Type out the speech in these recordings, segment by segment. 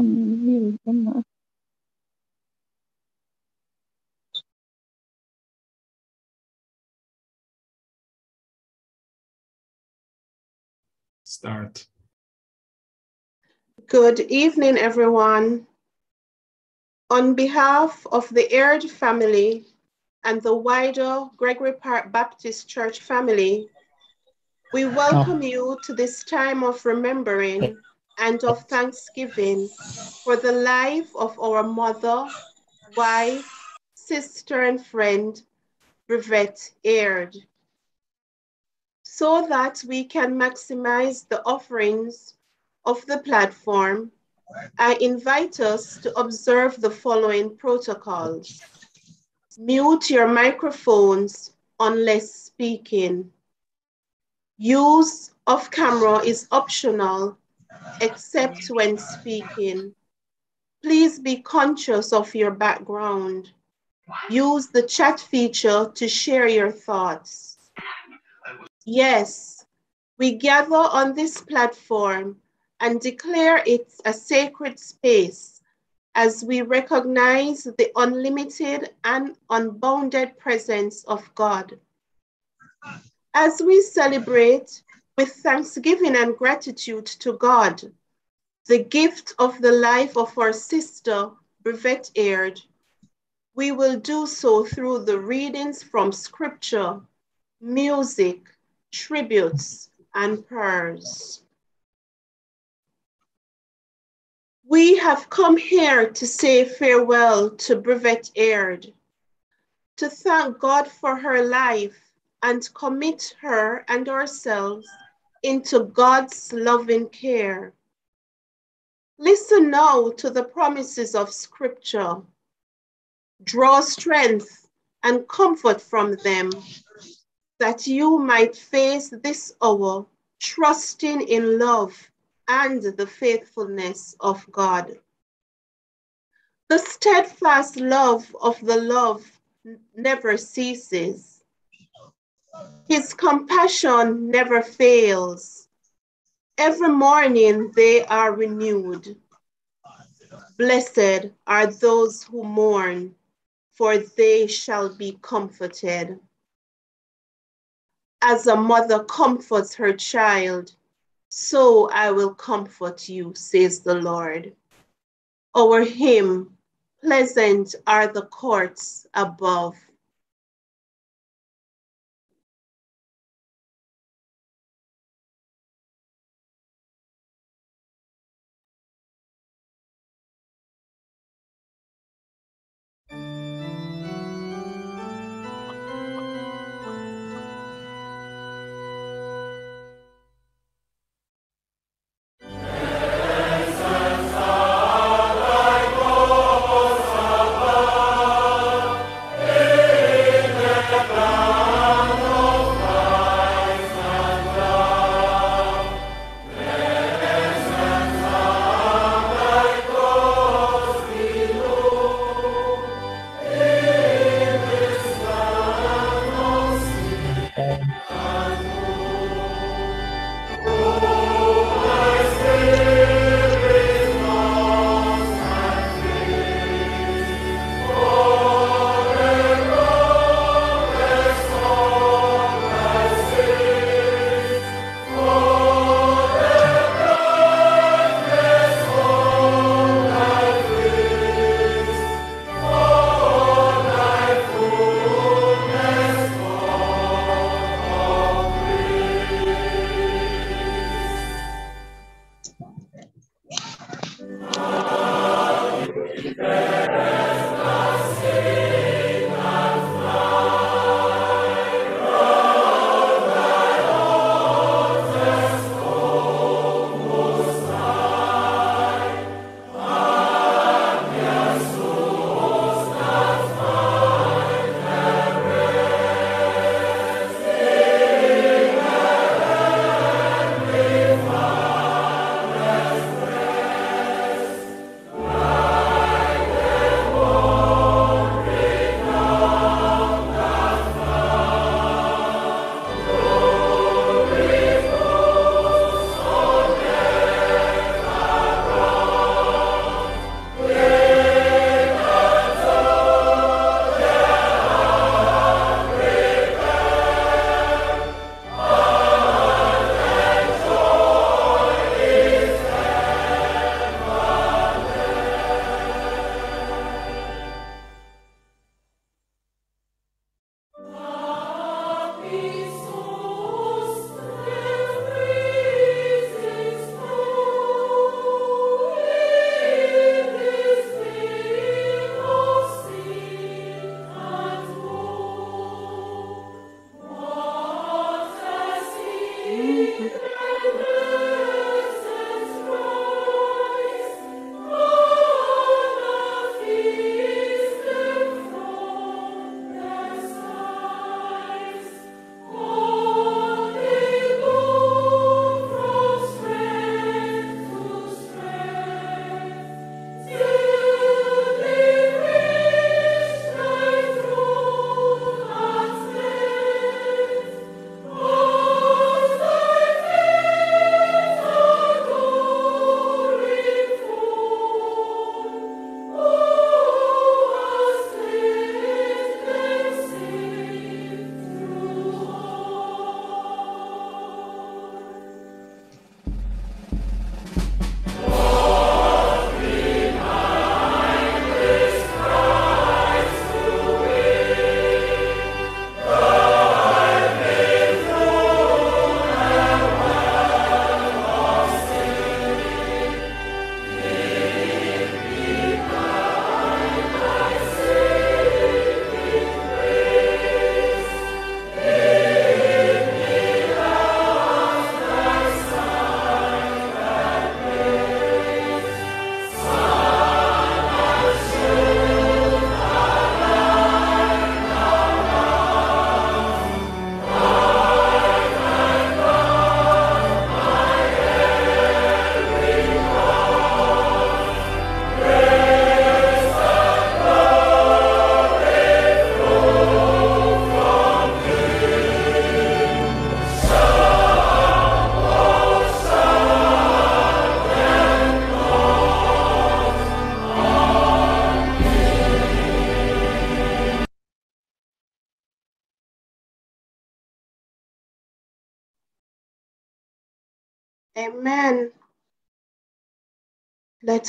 Um, Start. Good evening, everyone. On behalf of the Aird family and the wider Gregory Park Baptist Church family, we welcome you to this time of remembering and of thanksgiving for the life of our mother, wife, sister, and friend, Brevette Aird. So that we can maximize the offerings of the platform, I invite us to observe the following protocols. Mute your microphones unless speaking. Use of camera is optional except when speaking. Please be conscious of your background. Use the chat feature to share your thoughts. Yes, we gather on this platform and declare it a sacred space as we recognize the unlimited and unbounded presence of God. As we celebrate with thanksgiving and gratitude to God, the gift of the life of our sister, Brevette Aird, we will do so through the readings from scripture, music, tributes, and prayers. We have come here to say farewell to Brevette Aird, to thank God for her life and commit her and ourselves into God's loving care. Listen now to the promises of Scripture. Draw strength and comfort from them that you might face this hour trusting in love and the faithfulness of God. The steadfast love of the love never ceases. His compassion never fails. Every morning they are renewed. Blessed are those who mourn, for they shall be comforted. As a mother comforts her child, so I will comfort you, says the Lord. Over him, pleasant are the courts above.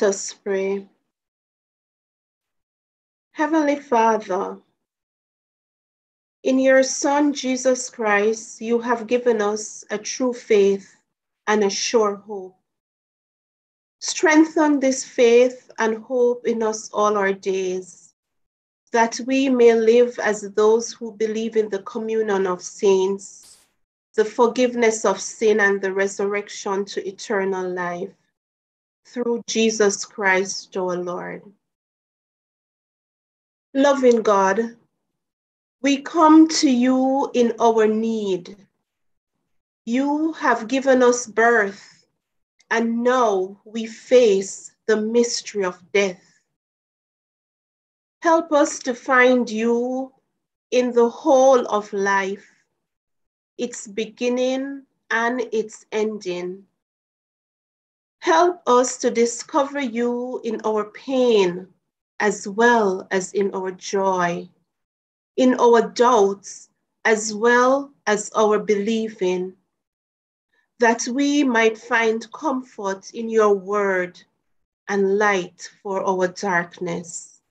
Us pray. Heavenly Father, in your Son Jesus Christ, you have given us a true faith and a sure hope. Strengthen this faith and hope in us all our days, that we may live as those who believe in the communion of saints, the forgiveness of sin, and the resurrection to eternal life. Through Jesus Christ our Lord. Loving God, we come to you in our need. You have given us birth and now we face the mystery of death. Help us to find you in the whole of life, its beginning and its ending. Help us to discover you in our pain as well as in our joy, in our doubts as well as our believing that we might find comfort in your word and light for our darkness.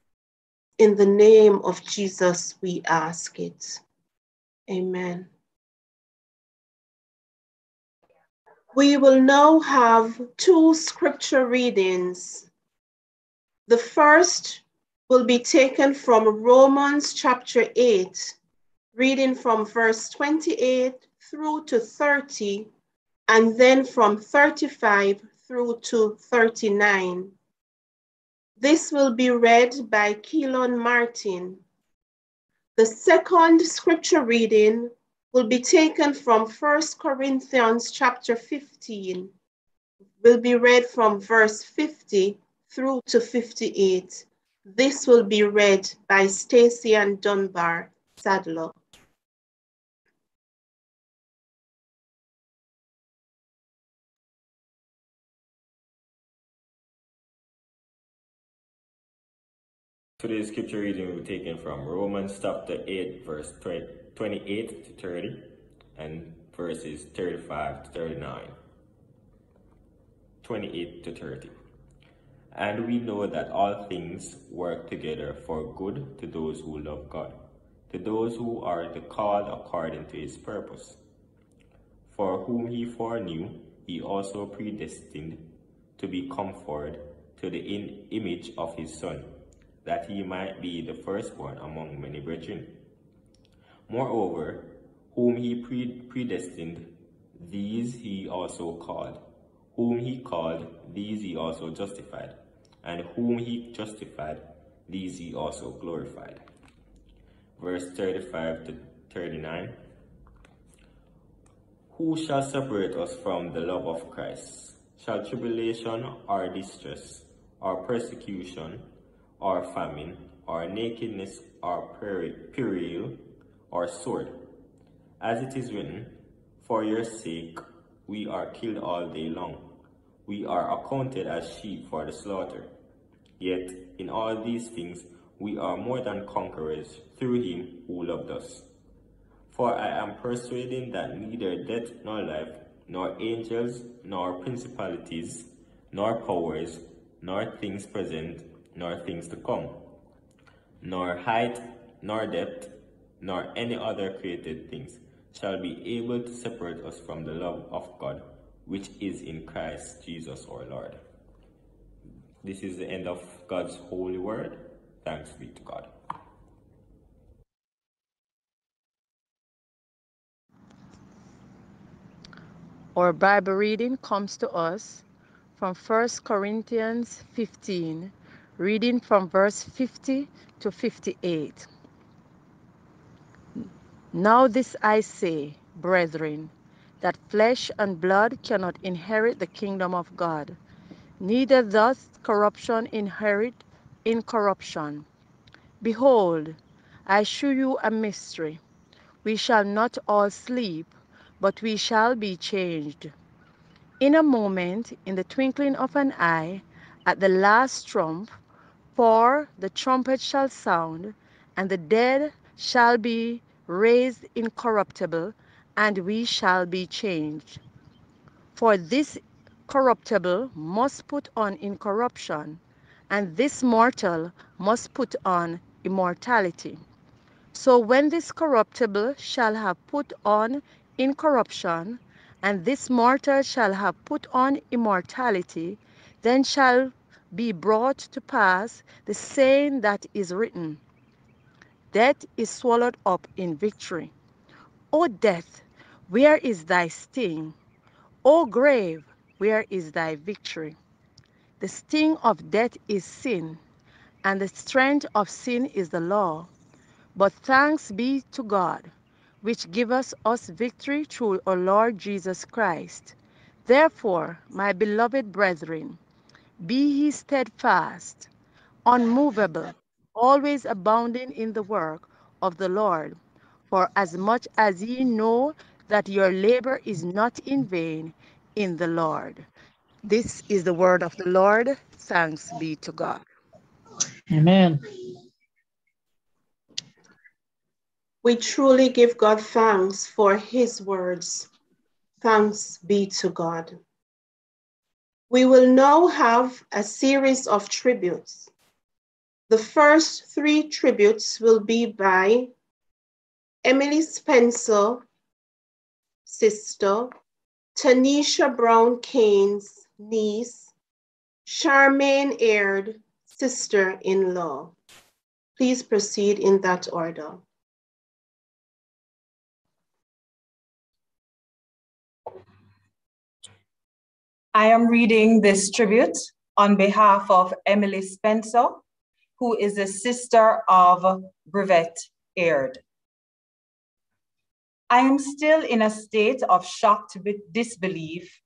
In the name of Jesus, we ask it. Amen. We will now have two scripture readings. The first will be taken from Romans chapter 8, reading from verse 28 through to 30 and then from 35 through to 39. This will be read by Keelan Martin. The second scripture reading will be taken from 1 Corinthians chapter 15, will be read from verse 50 through to 58. This will be read by Stacy and Dunbar Sadler. Today's scripture reading will be taken from Romans chapter 8, verse 28 to 30, and verses 35 to 39. 28 to 30. And we know that all things work together for good to those who love God, to those who are the called according to his purpose. For whom he foreknew, he also predestined to be conformed to the image of his Son that he might be the firstborn among many brethren. Moreover, whom he predestined, these he also called. Whom he called, these he also justified. And whom he justified, these he also glorified. Verse 35 to 39. Who shall separate us from the love of Christ? Shall tribulation or distress or persecution or famine, or nakedness, or peril, or sword. As it is written, For your sake we are killed all day long. We are accounted as sheep for the slaughter. Yet in all these things we are more than conquerors through him who loved us. For I am persuaded that neither death nor life, nor angels, nor principalities, nor powers, nor things present, nor things to come, nor height, nor depth, nor any other created things shall be able to separate us from the love of God, which is in Christ Jesus our Lord. This is the end of God's holy word. Thanks be to God. Our Bible reading comes to us from 1 Corinthians 15, reading from verse 50 to 58. Now this I say, brethren, that flesh and blood cannot inherit the kingdom of God, neither doth corruption inherit incorruption. Behold, I shew you a mystery. We shall not all sleep, but we shall be changed. In a moment, in the twinkling of an eye, at the last trump, for the trumpet shall sound, and the dead shall be raised incorruptible, and we shall be changed. For this corruptible must put on incorruption, and this mortal must put on immortality. So when this corruptible shall have put on incorruption, and this mortal shall have put on immortality, then shall be brought to pass the saying that is written Death is swallowed up in victory. O death, where is thy sting? O grave, where is thy victory? The sting of death is sin, and the strength of sin is the law. But thanks be to God, which giveth us victory through our Lord Jesus Christ. Therefore, my beloved brethren, be ye steadfast, unmovable, always abounding in the work of the Lord. For as much as ye know that your labor is not in vain in the Lord. This is the word of the Lord. Thanks be to God. Amen. We truly give God thanks for his words. Thanks be to God. We will now have a series of tributes. The first three tributes will be by Emily Spencer, sister, Tanisha Brown Kane's niece, Charmaine Aird, sister-in-law. Please proceed in that order. I am reading this tribute on behalf of Emily Spencer, who is a sister of Brevette Aird. I am still in a state of shocked disbelief,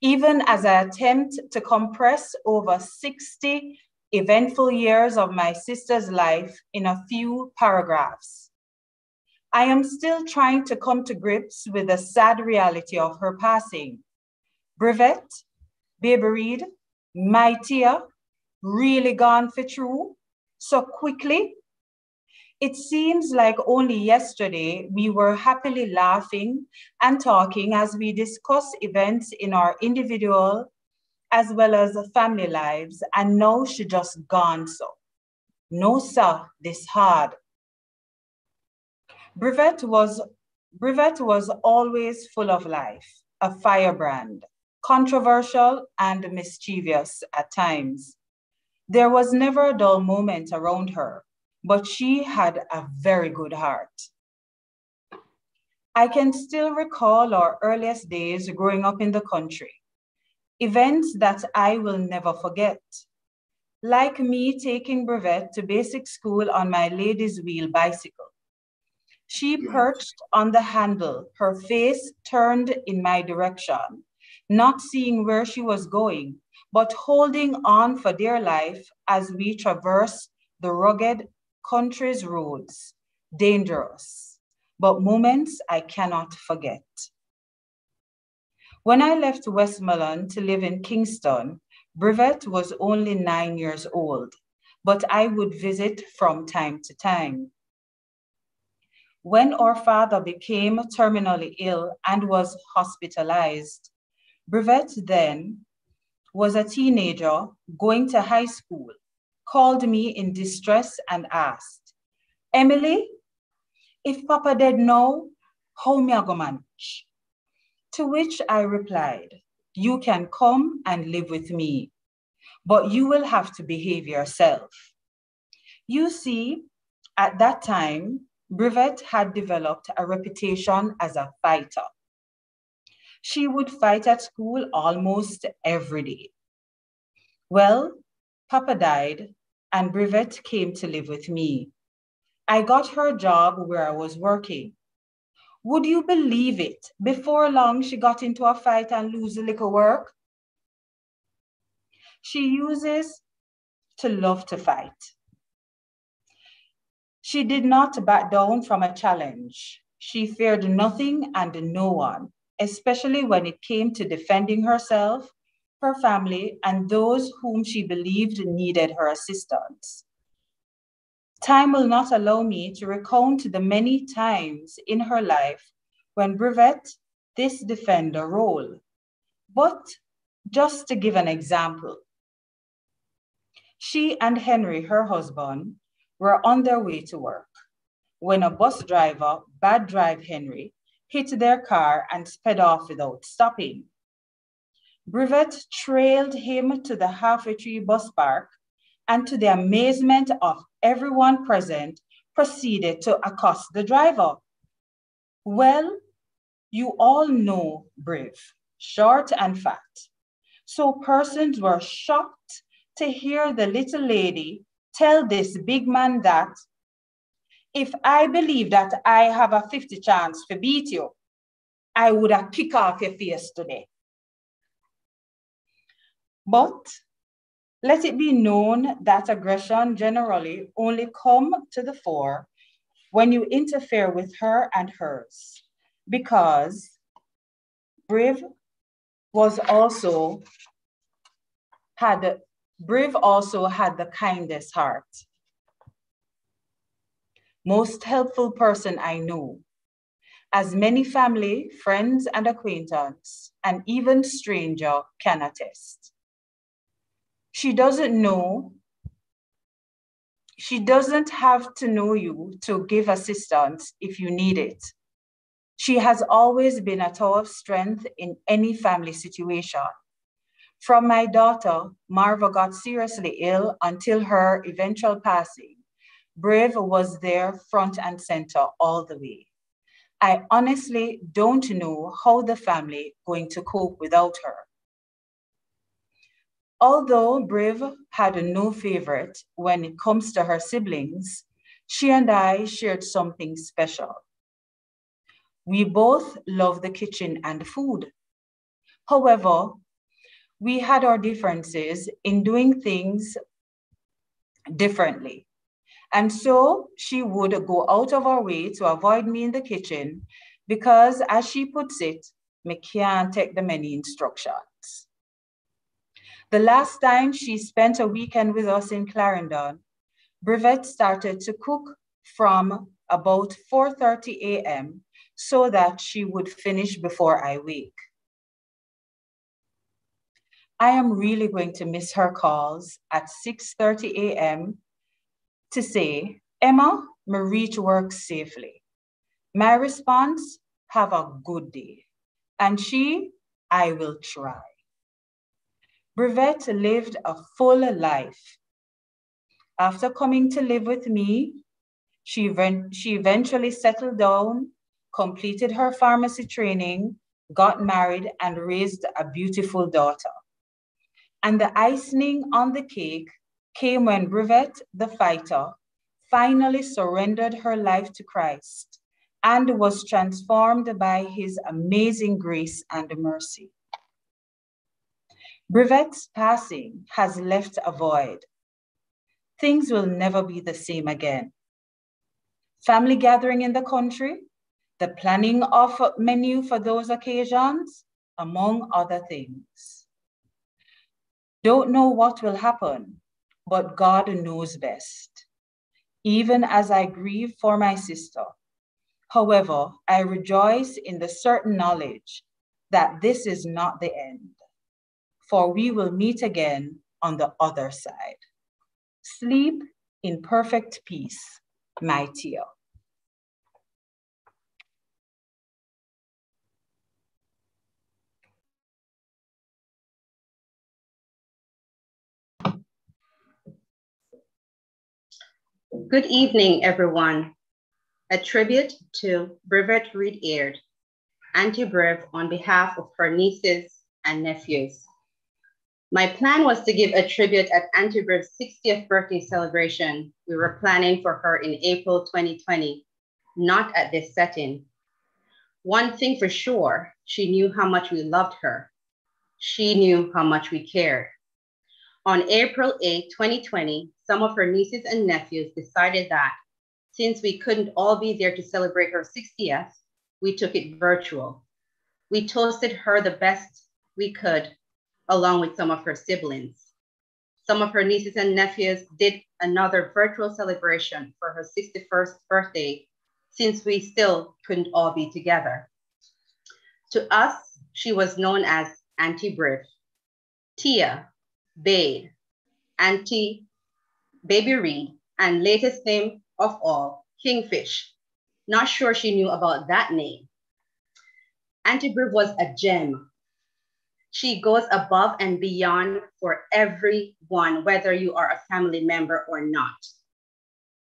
even as I attempt to compress over 60 eventful years of my sister's life in a few paragraphs. I am still trying to come to grips with the sad reality of her passing. Brevette, Baby Reed, my Tia, really gone for true so quickly it seems like only yesterday we were happily laughing and talking as we discuss events in our individual as well as family lives, and now she just gone so. No, sir, this hard. Brevette was, Brevette was always full of life, a firebrand, controversial and mischievous at times. There was never a dull moment around her but she had a very good heart. I can still recall our earliest days growing up in the country, events that I will never forget. Like me taking Brevette to basic school on my lady's wheel bicycle. She perched on the handle, her face turned in my direction, not seeing where she was going, but holding on for dear life as we traverse the rugged country's roads, dangerous, but moments I cannot forget. When I left Westmoreland to live in Kingston, Brevette was only nine years old, but I would visit from time to time. When our father became terminally ill and was hospitalized, Brevette then was a teenager going to high school called me in distress and asked, Emily, if Papa dead now, how me I go manage? To which I replied, you can come and live with me, but you will have to behave yourself. You see, at that time, Brevette had developed a reputation as a fighter. She would fight at school almost every day. Well, Papa died, and Brevette came to live with me. I got her a job where I was working. Would you believe it? Before long, she got into a fight and lose a little work. She uses to love to fight. She did not back down from a challenge. She feared nothing and no one, especially when it came to defending herself her family, and those whom she believed needed her assistance. Time will not allow me to recount the many times in her life when Brevette, this defender role, But just to give an example, she and Henry, her husband, were on their way to work when a bus driver, bad drive Henry, hit their car and sped off without stopping. Brevette trailed him to the Half Way Tree bus park and to the amazement of everyone present, proceeded to accost the driver. Well, you all know Briv, short and fat. So persons were shocked to hear the little lady tell this big man that if I believe that I have a 50 chance to beat you, I would have kick off your face today. But let it be known that aggression generally only come to the fore when you interfere with her and hers, because Briv was also had Briv also had the kindest heart. Most helpful person I know, as many family, friends, and acquaintance, and even stranger can attest. She doesn't know, she doesn't have to know you to give assistance if you need it. She has always been a tower of strength in any family situation. From my daughter, Marva got seriously ill until her eventual passing. Briv was there front and center all the way. I honestly don't know how the family going to cope without her. Although Brave had no favorite when it comes to her siblings, she and I shared something special. We both love the kitchen and food. However, we had our differences in doing things differently. And so she would go out of her way to avoid me in the kitchen because, as she puts it, me can't take the many instructions. The last time she spent a weekend with us in Clarendon, Brevette started to cook from about 4.30 a.m. so that she would finish before I wake. I am really going to miss her calls at 6.30 a.m. to say, Emma, me reach work safely. My response, have a good day. And she, I will try. Brevette lived a full life. After coming to live with me, she, she eventually settled down, completed her pharmacy training, got married, and raised a beautiful daughter. And the icing on the cake came when Brevette, the fighter, finally surrendered her life to Christ and was transformed by his amazing grace and mercy. Brevette's passing has left a void. Things will never be the same again. Family gathering in the country, the planning of a menu for those occasions, among other things. Don't know what will happen, but God knows best. Even as I grieve for my sister, however, I rejoice in the certain knowledge that this is not the end, for we will meet again on the other side. Sleep in perfect peace, my Tia. Good evening, everyone. A tribute to Brevette Reed Aird, Auntie Briv on behalf of her nieces and nephews. My plan was to give a tribute at Auntie Briv's 60th birthday celebration we were planning for her in April 2020, not at this setting. One thing for sure, she knew how much we loved her. She knew how much we cared. On April 8, 2020, some of her nieces and nephews decided that since we couldn't all be there to celebrate her 60th, we took it virtual. We toasted her the best we could, along with some of her siblings. Some of her nieces and nephews did another virtual celebration for her 61st birthday, since we still couldn't all be together. To us, she was known as Auntie Briv, Tia, Bade, Auntie Baby Reed, and latest name of all, Kingfish. Not sure she knew about that name. Auntie Briv was a gem. She goes above and beyond for everyone, whether you are a family member or not.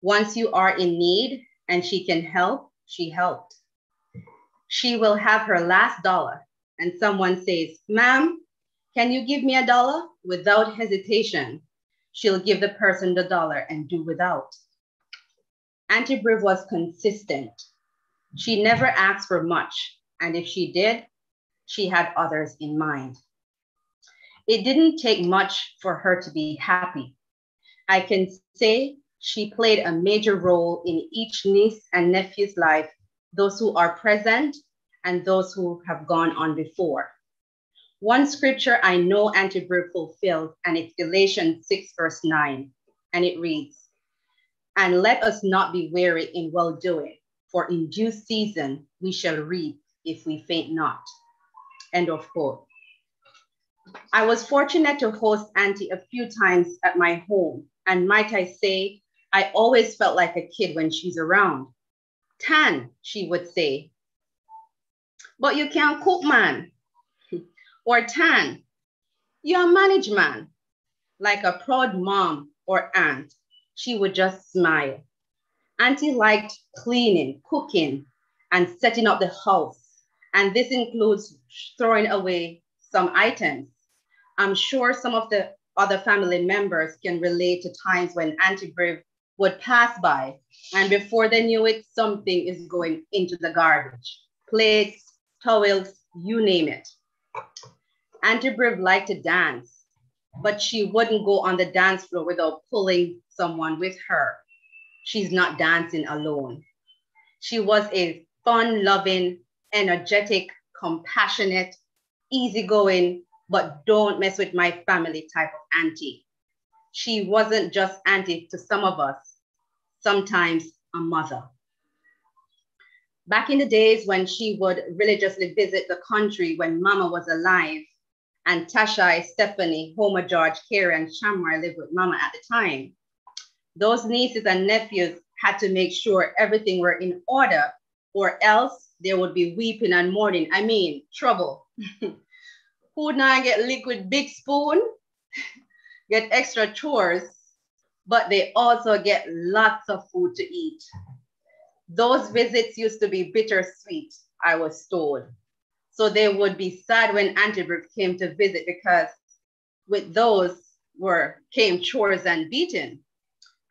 Once you are in need and she can help, she helped. She will have her last dollar and someone says, ma'am, can you give me a dollar? Without hesitation, she'll give the person the dollar and do without. Auntie Briv was consistent. She never asked for much, and if she did, she had others in mind. It didn't take much for her to be happy. I can say she played a major role in each niece and nephew's life, those who are present and those who have gone on before. One scripture I know Auntie Briv fulfilled, and it's Galatians 6, verse 9, and it reads, And let us not be weary in well doing, for in due season we shall reap if we faint not. End of quote. I was fortunate to host Auntie a few times at my home, and might I say, I always felt like a kid when she's around. Tan, she would say, but you can't cook, man. Or tan, you're a managed. Like a proud mom or aunt, she would just smile. Auntie liked cleaning, cooking, and setting up the house. And this includes throwing away some items. I'm sure some of the other family members can relate to times when Auntie Briv would pass by, and before they knew it, something is going into the garbage. Plates, towels, you name it. Auntie Briv liked to dance, but she wouldn't go on the dance floor without pulling someone with her. She's not dancing alone. She was a fun loving, energetic, compassionate, easygoing, but don't mess with my family type of auntie. She wasn't just auntie to some of us, sometimes a mother. Back in the days when she would religiously visit the country when Mama was alive, and Tasha, Stephanie, Homer, George, Carrie, and Shamar lived with Mama at the time. Those nieces and nephews had to make sure everything were in order, or else there would be weeping and mourning. I mean, trouble. Who now get liquid big spoon, get extra chores, but they also get lots of food to eat. Those visits used to be bittersweet, I was told. So they would be sad when Auntie Briv came to visit because with those were came chores and beating.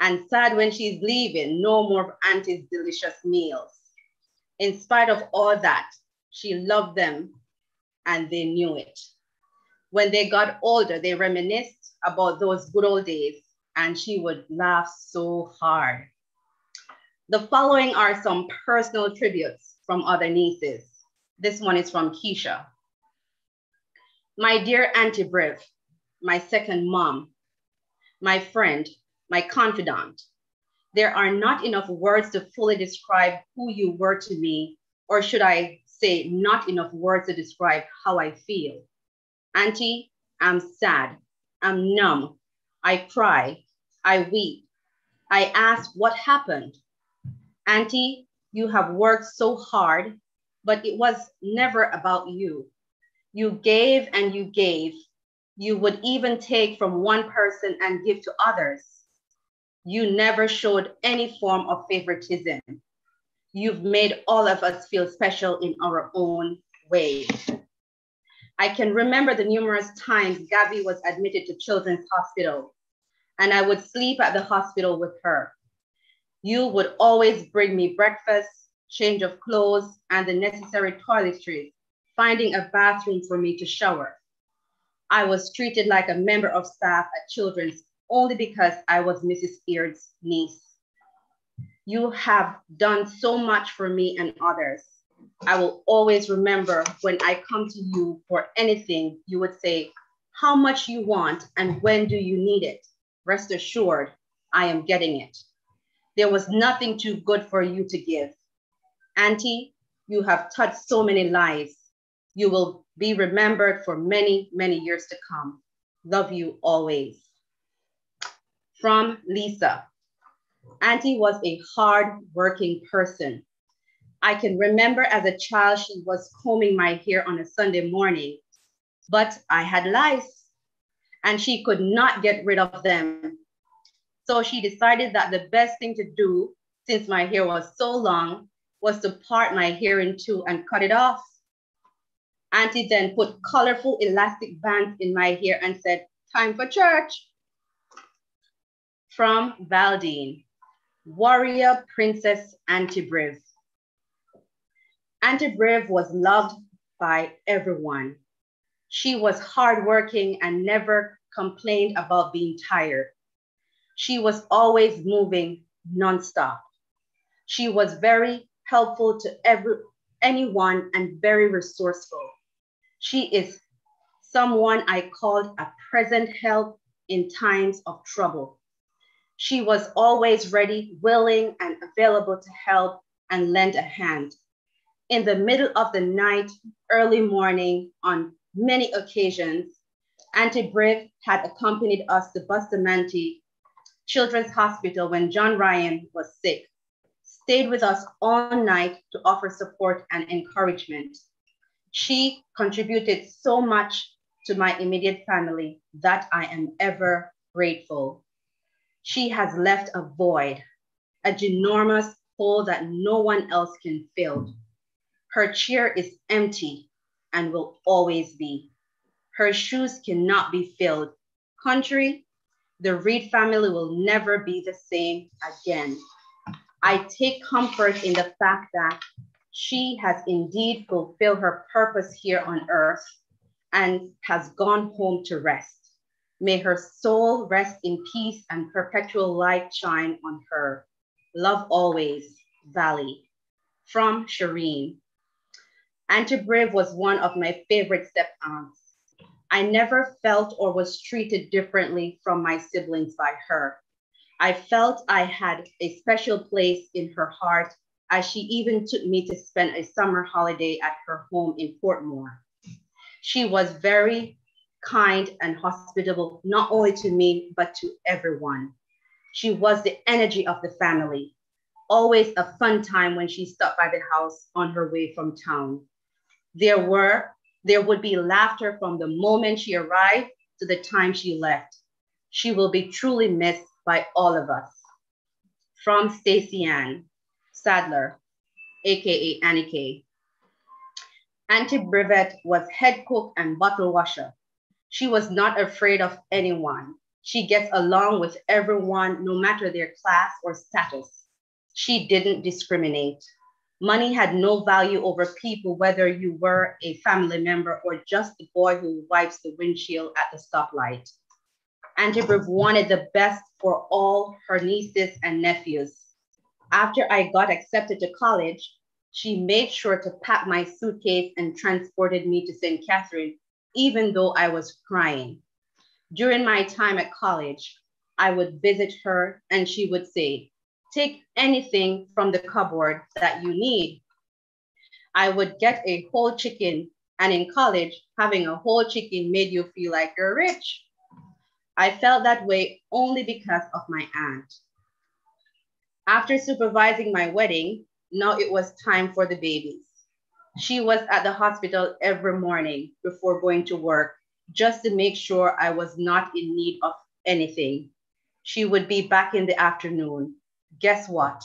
And sad when she's leaving, no more of Auntie's delicious meals. In spite of all that, she loved them and they knew it. When they got older, they reminisced about those good old days and she would laugh so hard. The following are some personal tributes from other nieces. This one is from Keisha. My dear Auntie Briv, my second mom, my friend, my confidant. There are not enough words to fully describe who you were to me, or should I say, not enough words to describe how I feel. Auntie, I'm sad, I'm numb, I cry, I weep, I ask what happened, Auntie, you have worked so hard, but it was never about you. You gave and you gave. You would even take from one person and give to others. You never showed any form of favoritism. You've made all of us feel special in our own way. I can remember the numerous times Gabby was admitted to Children's Hospital, and I would sleep at the hospital with her. You would always bring me breakfast, change of clothes, and the necessary toiletries, finding a bathroom for me to shower. I was treated like a member of staff at Children's only because I was Mrs. Beard's niece. You have done so much for me and others. I will always remember when I come to you for anything, you would say, how much you want and when do you need it? Rest assured, I am getting it. There was nothing too good for you to give. Auntie, you have touched so many lives. You will Be remembered for many, many years to come. Love you always. From Lisa. Auntie was a hard working person. I can remember as a child, she was combing my hair on a Sunday morning, but I had lice and she could not get rid of them. So she decided that the best thing to do, since my hair was so long, was to part my hair in two and cut it off. Auntie then put colorful elastic bands in my hair and said, time for church. From Valdine, warrior princess Auntie Briv. Auntie Briv was loved by everyone. She was hardworking and never complained about being tired. She was always moving nonstop. She was very helpful to every, anyone and very resourceful. She is someone I called a present help in times of trouble. She was always ready, willing, and available to help and lend a hand. In the middle of the night, early morning, on many occasions, Auntie Briv had accompanied us to Bustamante Children's Hospital when John Ryan was sick, stayed with us all night to offer support and encouragement. She contributed so much to my immediate family that I am ever grateful. She has left a void, a ginormous hole that no one else can fill. Her chair is empty and will always be. Her shoes cannot be filled. Country, the Reed family will never be the same again. I take comfort in the fact that she has indeed fulfilled her purpose here on earth and has gone home to rest. May her soul rest in peace and perpetual light shine on her. Love always, Valley. From Shireen. Auntie Brave was one of my favorite step aunts. I never felt or was treated differently from my siblings by her. I felt I had a special place in her heart as she even took me to spend a summer holiday at her home in Portmore. She was very kind and hospitable, not only to me, but to everyone. She was the energy of the family. Always a fun time when she stopped by the house on her way from town. There were, there would be laughter from the moment she arrived to the time she left. She will be truly missed by all of us. From Stacy Ann Sadler, AKA Annie K. Auntie Brivette was head cook and bottle washer. She was not afraid of anyone. She gets along with everyone, no matter their class or status. She didn't discriminate. Money had no value over people, whether you were a family member or just the boy who wipes the windshield at the stoplight. Auntie wanted the best for all her nieces and nephews. After I got accepted to college, she made sure to pack my suitcase and transported me to St. Catherine, even though I was crying. During my time at college, I would visit her and she would say, Take anything from the cupboard that you need. I would get a whole chicken, and in college, having a whole chicken made you feel like you're rich. I felt that way only because of my aunt. After supervising my wedding, now it was time for the babies. She was at the hospital every morning before going to work just to make sure I was not in need of anything. She would be back in the afternoon. Guess what?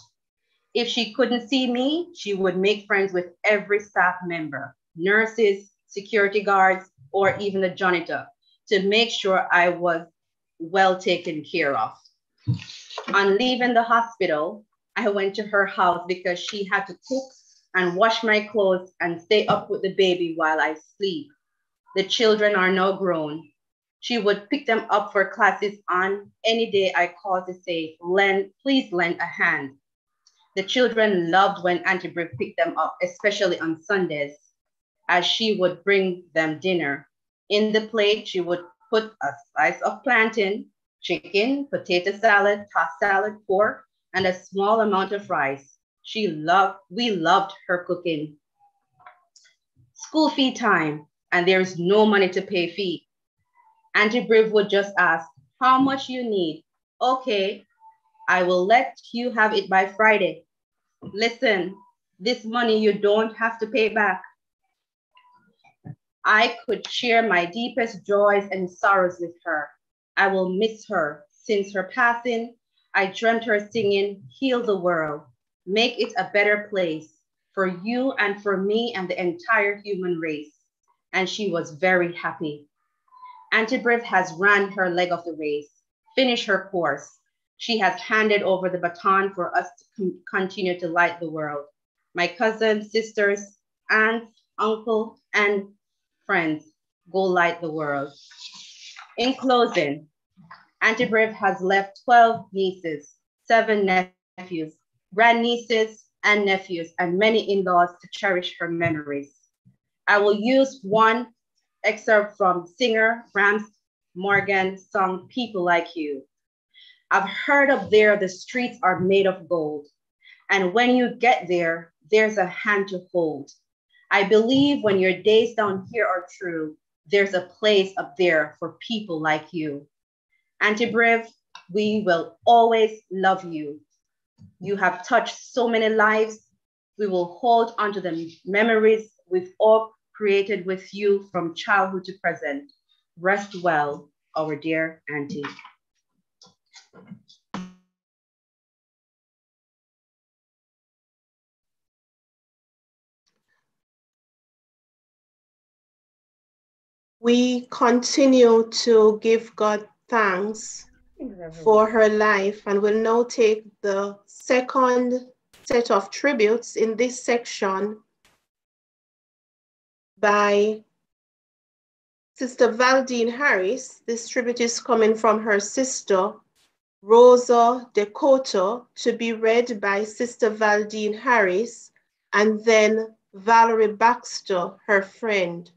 If she couldn't see me, she would make friends with every staff member, nurses, security guards, or even the janitor to make sure I was well taken care of. On leaving the hospital, I went to her house because she had to cook and wash my clothes and stay up with the baby while I sleep. The children are now grown. She would pick them up for classes on any day I called to say, lend, please lend a hand. The children loved when Auntie Briv picked them up, especially on Sundays, as she would bring them dinner. In the plate, she would put a slice of plantain, chicken, potato salad, tossed salad, pork, and a small amount of rice. She loved, we loved her cooking. School fee time. and there is no money to pay fee. Auntie Briv would just ask, how much you need? Okay, I will let you have it by Friday. Listen, this money you don't have to pay back. I could share my deepest joys and sorrows with her. I will miss her. Since her passing, I dreamt her singing, Heal the World, make it a better place for you and for me and the entire human race. And she was very happy. Auntie Briv has run her leg of the race, finished her course. She has handed over the baton for us to continue to light the world. My cousins, sisters, aunts, uncle, and friends, go light the world. In closing, Auntie has left 12 nieces, seven nephews, grandnieces, and nephews, and many in-laws to cherish her memories. I will use one excerpt from singer Gramps Morgan song, People Like You. I've heard up there the streets are made of gold. And when you get there, there's a hand to hold. I believe when your days down here are true, there's a place up there for people like you. Auntie Briv, we will always love you. You have touched so many lives. We will hold onto the memories we've all created with you from childhood to present. Rest well, our dear Auntie. We continue to give God thanks for her life and will now take the second set of tributes in this section by Sister Valdine Harris. This tribute is coming from her sister, Rosa Dakota, to be read by Sister Valdine Harris, and then Valerie Baxter, her friend.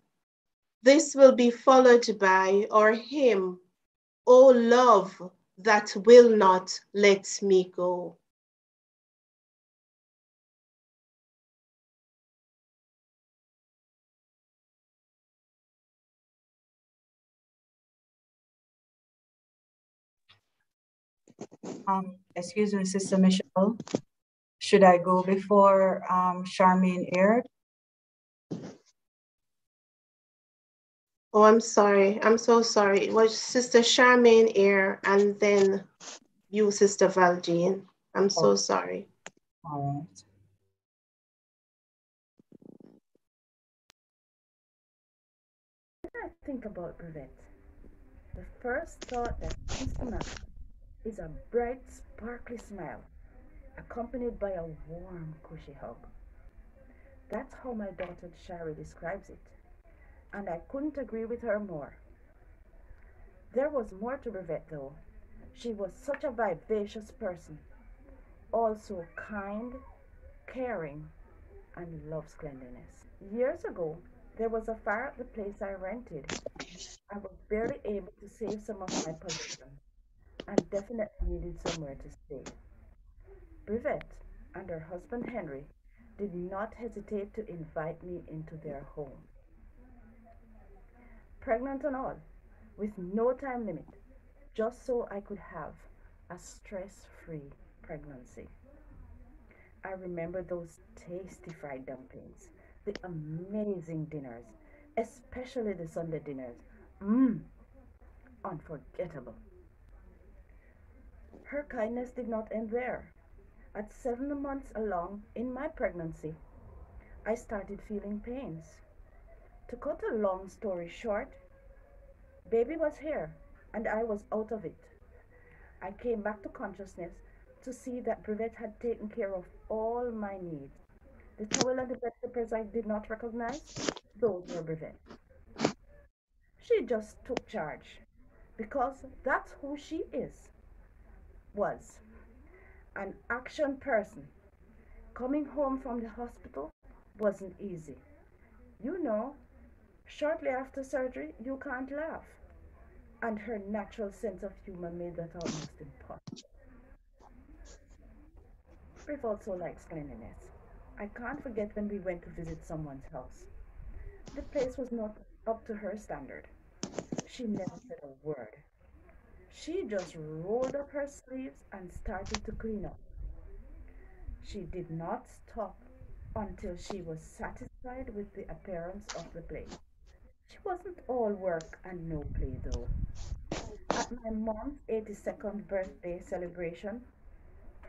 This will be followed by our hymn, O love that will not let me go. Um, excuse me, Sister Michelle. Should I go before um, Charmaine Aird? Oh, I'm sorry. I'm so sorry. It was Sister Charmaine Aird and then you, Sister Valdine. I'm so oh. sorry. All right. When I think about Brevette, the first thought that comes to mind is a bright, sparkly smile, accompanied by a warm, cushy hug. That's how my daughter Shari describes it and I couldn't agree with her more. There was more to Brevette, though. She was such a vivacious person, also kind, caring, and loves cleanliness. Years ago, there was a fire at the place I rented. I was barely able to save some of my possessions and definitely needed somewhere to stay. Brevette and her husband Henry did not hesitate to invite me into their home pregnant and all, with no time limit, just so I could have a stress-free pregnancy. I remember those tasty fried dumplings, the amazing dinners, especially the Sunday dinners. Mmm, unforgettable. Her kindness did not end there. At seven months along in my pregnancy, I started feeling pains. To cut a long story short, baby was here and I was out of it. I came back to consciousness to see that Brevette had taken care of all my needs. The towel and the bed slippers I did not recognize, those were Brevette. She just took charge because that's who she is, was an action person. Coming home from the hospital wasn't easy. You know, Shortly after surgery, you can't laugh. And her natural sense of humor made that almost impossible. Briv also likes cleanliness. I can't forget when we went to visit someone's house. The place was not up to her standard. She never said a word. She just rolled up her sleeves and started to clean up. She did not stop until she was satisfied with the appearance of the plate. She wasn't all work and no play though. At my mom's 82nd birthday celebration,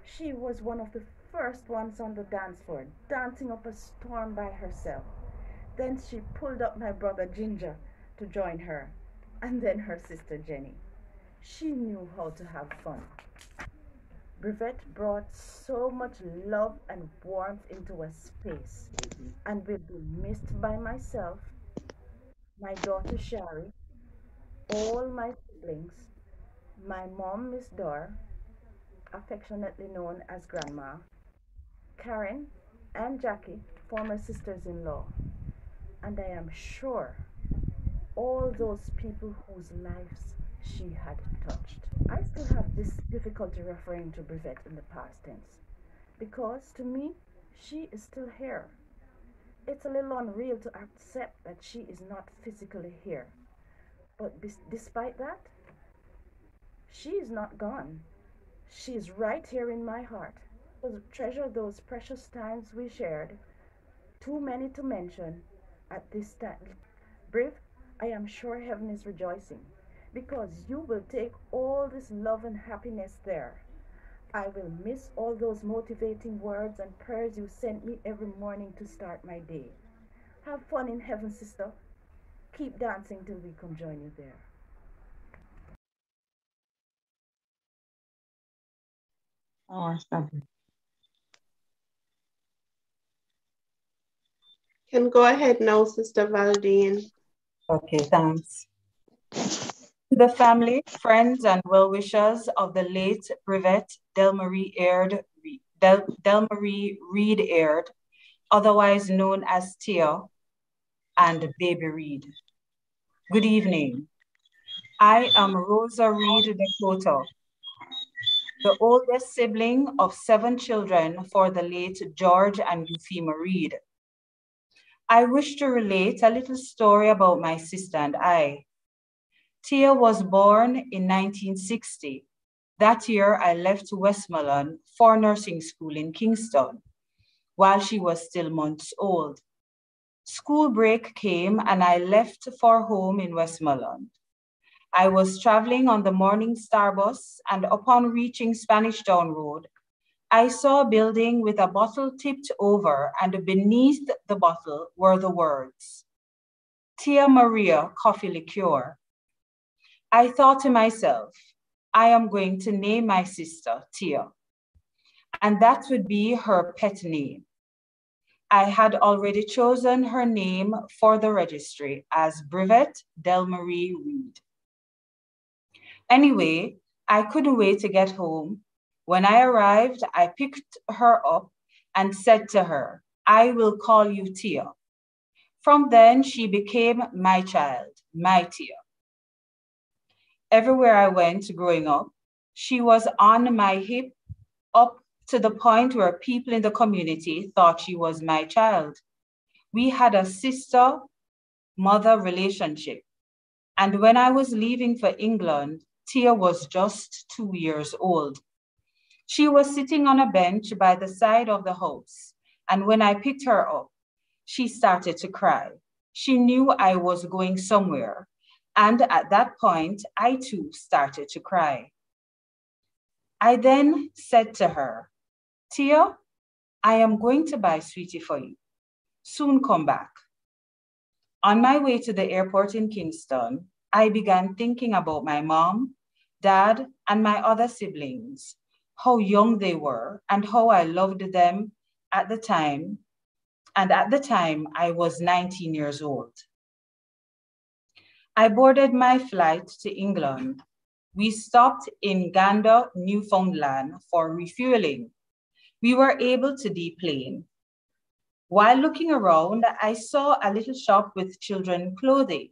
she was one of the first ones on the dance floor, dancing up a storm by herself. Then she pulled up my brother Ginger to join her, and then her sister Jenny. She knew how to have fun. Brevette brought so much love and warmth into a space and will be missed by myself, my daughter Shari, all my siblings, my mom, Miss Dor, affectionately known as Grandma, Karen and Jackie, former sisters-in-law, and I am sure all those people whose lives she had touched. I still have this difficulty referring to Brevette in the past tense because to me, she is still here. It's a little unreal to accept that she is not physically here. But despite that, she is not gone. She is right here in my heart. Treasure those precious times we shared. Too many to mention at this time. Brief, I am sure heaven is rejoicing because you will take all this love and happiness there. I will miss all those motivating words and prayers you sent me every morning to start my day. Have fun in heaven, sister. Keep dancing till we come join you there. Oh, stop. Can go ahead now, Sister Valdine. Okay, thanks. To the family, friends, and well-wishers of the late Brevette Delmarie Aird, Del, Delmarie Reed Aird, otherwise known as Tia, and Baby Reed. Good evening. I am Rosa Reed Dakota, the oldest sibling of seven children for the late George and Euphema Reed. I wish to relate a little story about my sister and I. Tia was born in 1960. That year, I left Westmoreland for nursing school in Kingston while she was still months old. School break came and I left for home in Westmoreland. I was traveling on the morning star bus and upon reaching Spanish Town Road, I saw a building with a bottle tipped over, and beneath the bottle were the words, Tia Maria Coffee Liqueur. I thought to myself, I am going to name my sister Tia, and that would be her pet name. I had already chosen her name for the registry as Brevette Delmarie Reed. Anyway, I couldn't wait to get home when I arrived, I picked her up and said to her, I will call you Tia. From then, she became my child, my Tia. Everywhere I went growing up, she was on my hip up to the point where people in the community thought she was my child. We had a sister mother relationship. And when I was leaving for England, Tia was just two years old. She was sitting on a bench by the side of the house, and when I picked her up, she started to cry. She knew I was going somewhere, and at that point, I too started to cry. I then said to her, Tia, I am going to buy sweetie for you. Soon come back. On my way to the airport in Kingston, I began thinking about my mom, dad, and my other siblings how young they were and how I loved them at the time. And at the time, I was 19 years old. I boarded my flight to England. We stopped in Gander, Newfoundland for refueling. We were able to deplane. While looking around, I saw a little shop with children clothing.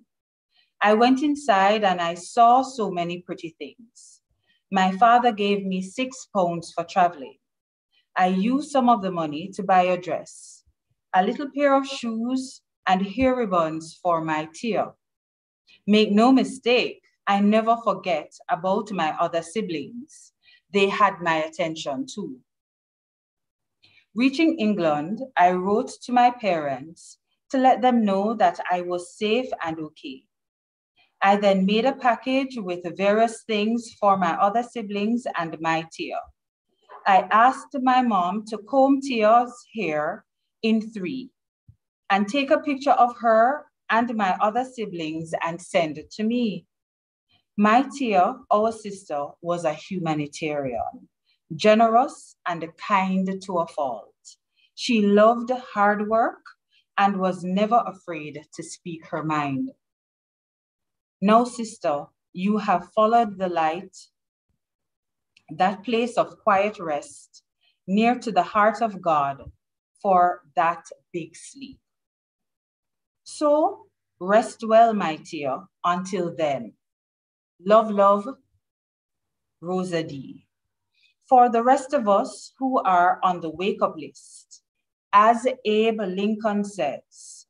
I went inside and I saw so many pretty things. My father gave me six pounds for traveling. I used some of the money to buy a dress, a little pair of shoes, and hair ribbons for my Tia. Make no mistake, I never forget about my other siblings. They had my attention too. Reaching England, I wrote to my parents to let them know that I was safe and okay. I then made a package with various things for my other siblings and my Tia. I asked my mom to comb Tia's hair in three and take a picture of her and my other siblings and send it to me. My Tia, our sister, was a humanitarian, generous and kind to a fault. She loved hard work and was never afraid to speak her mind. Now, sister, you have followed the light, that place of quiet rest, near to the heart of God for that big sleep. So rest well, my dear, until then. Love, love, Rosa D. For the rest of us who are on the wake up list, as Abe Lincoln says,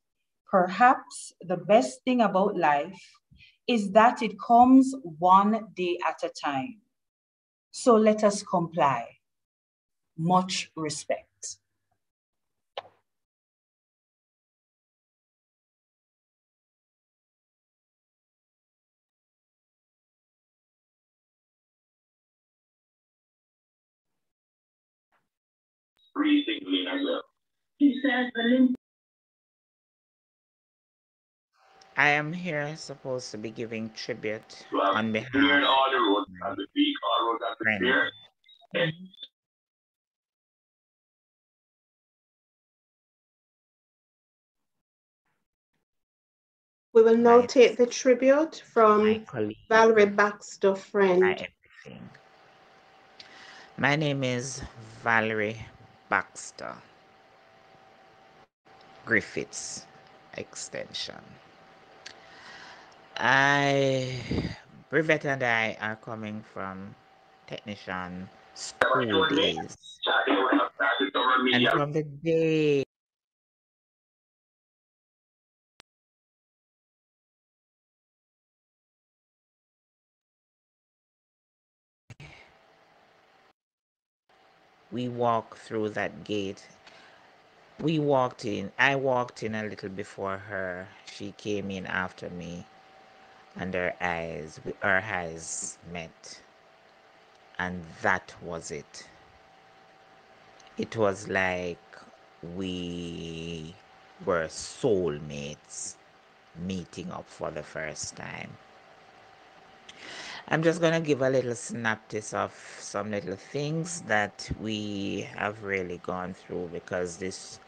perhaps the best thing about life is that it comes one day at a time. So let us comply. Much respect. I am here supposed to be giving tribute on behalf of my friend. We will now My- take the tribute from Valerie Baxter, my friend. everything. My name is Valerie Baxter Griffiths extension. I, Brivette and I are coming from technician school days. And from the day we walked through that gate, we walked in, I walked in a little before her. She came in after me, and her eyes, our eyes met. And that was it. It was like we were soulmates meeting up for the first time. I'm just going to give a little synopsis of some little things that we have really gone through because this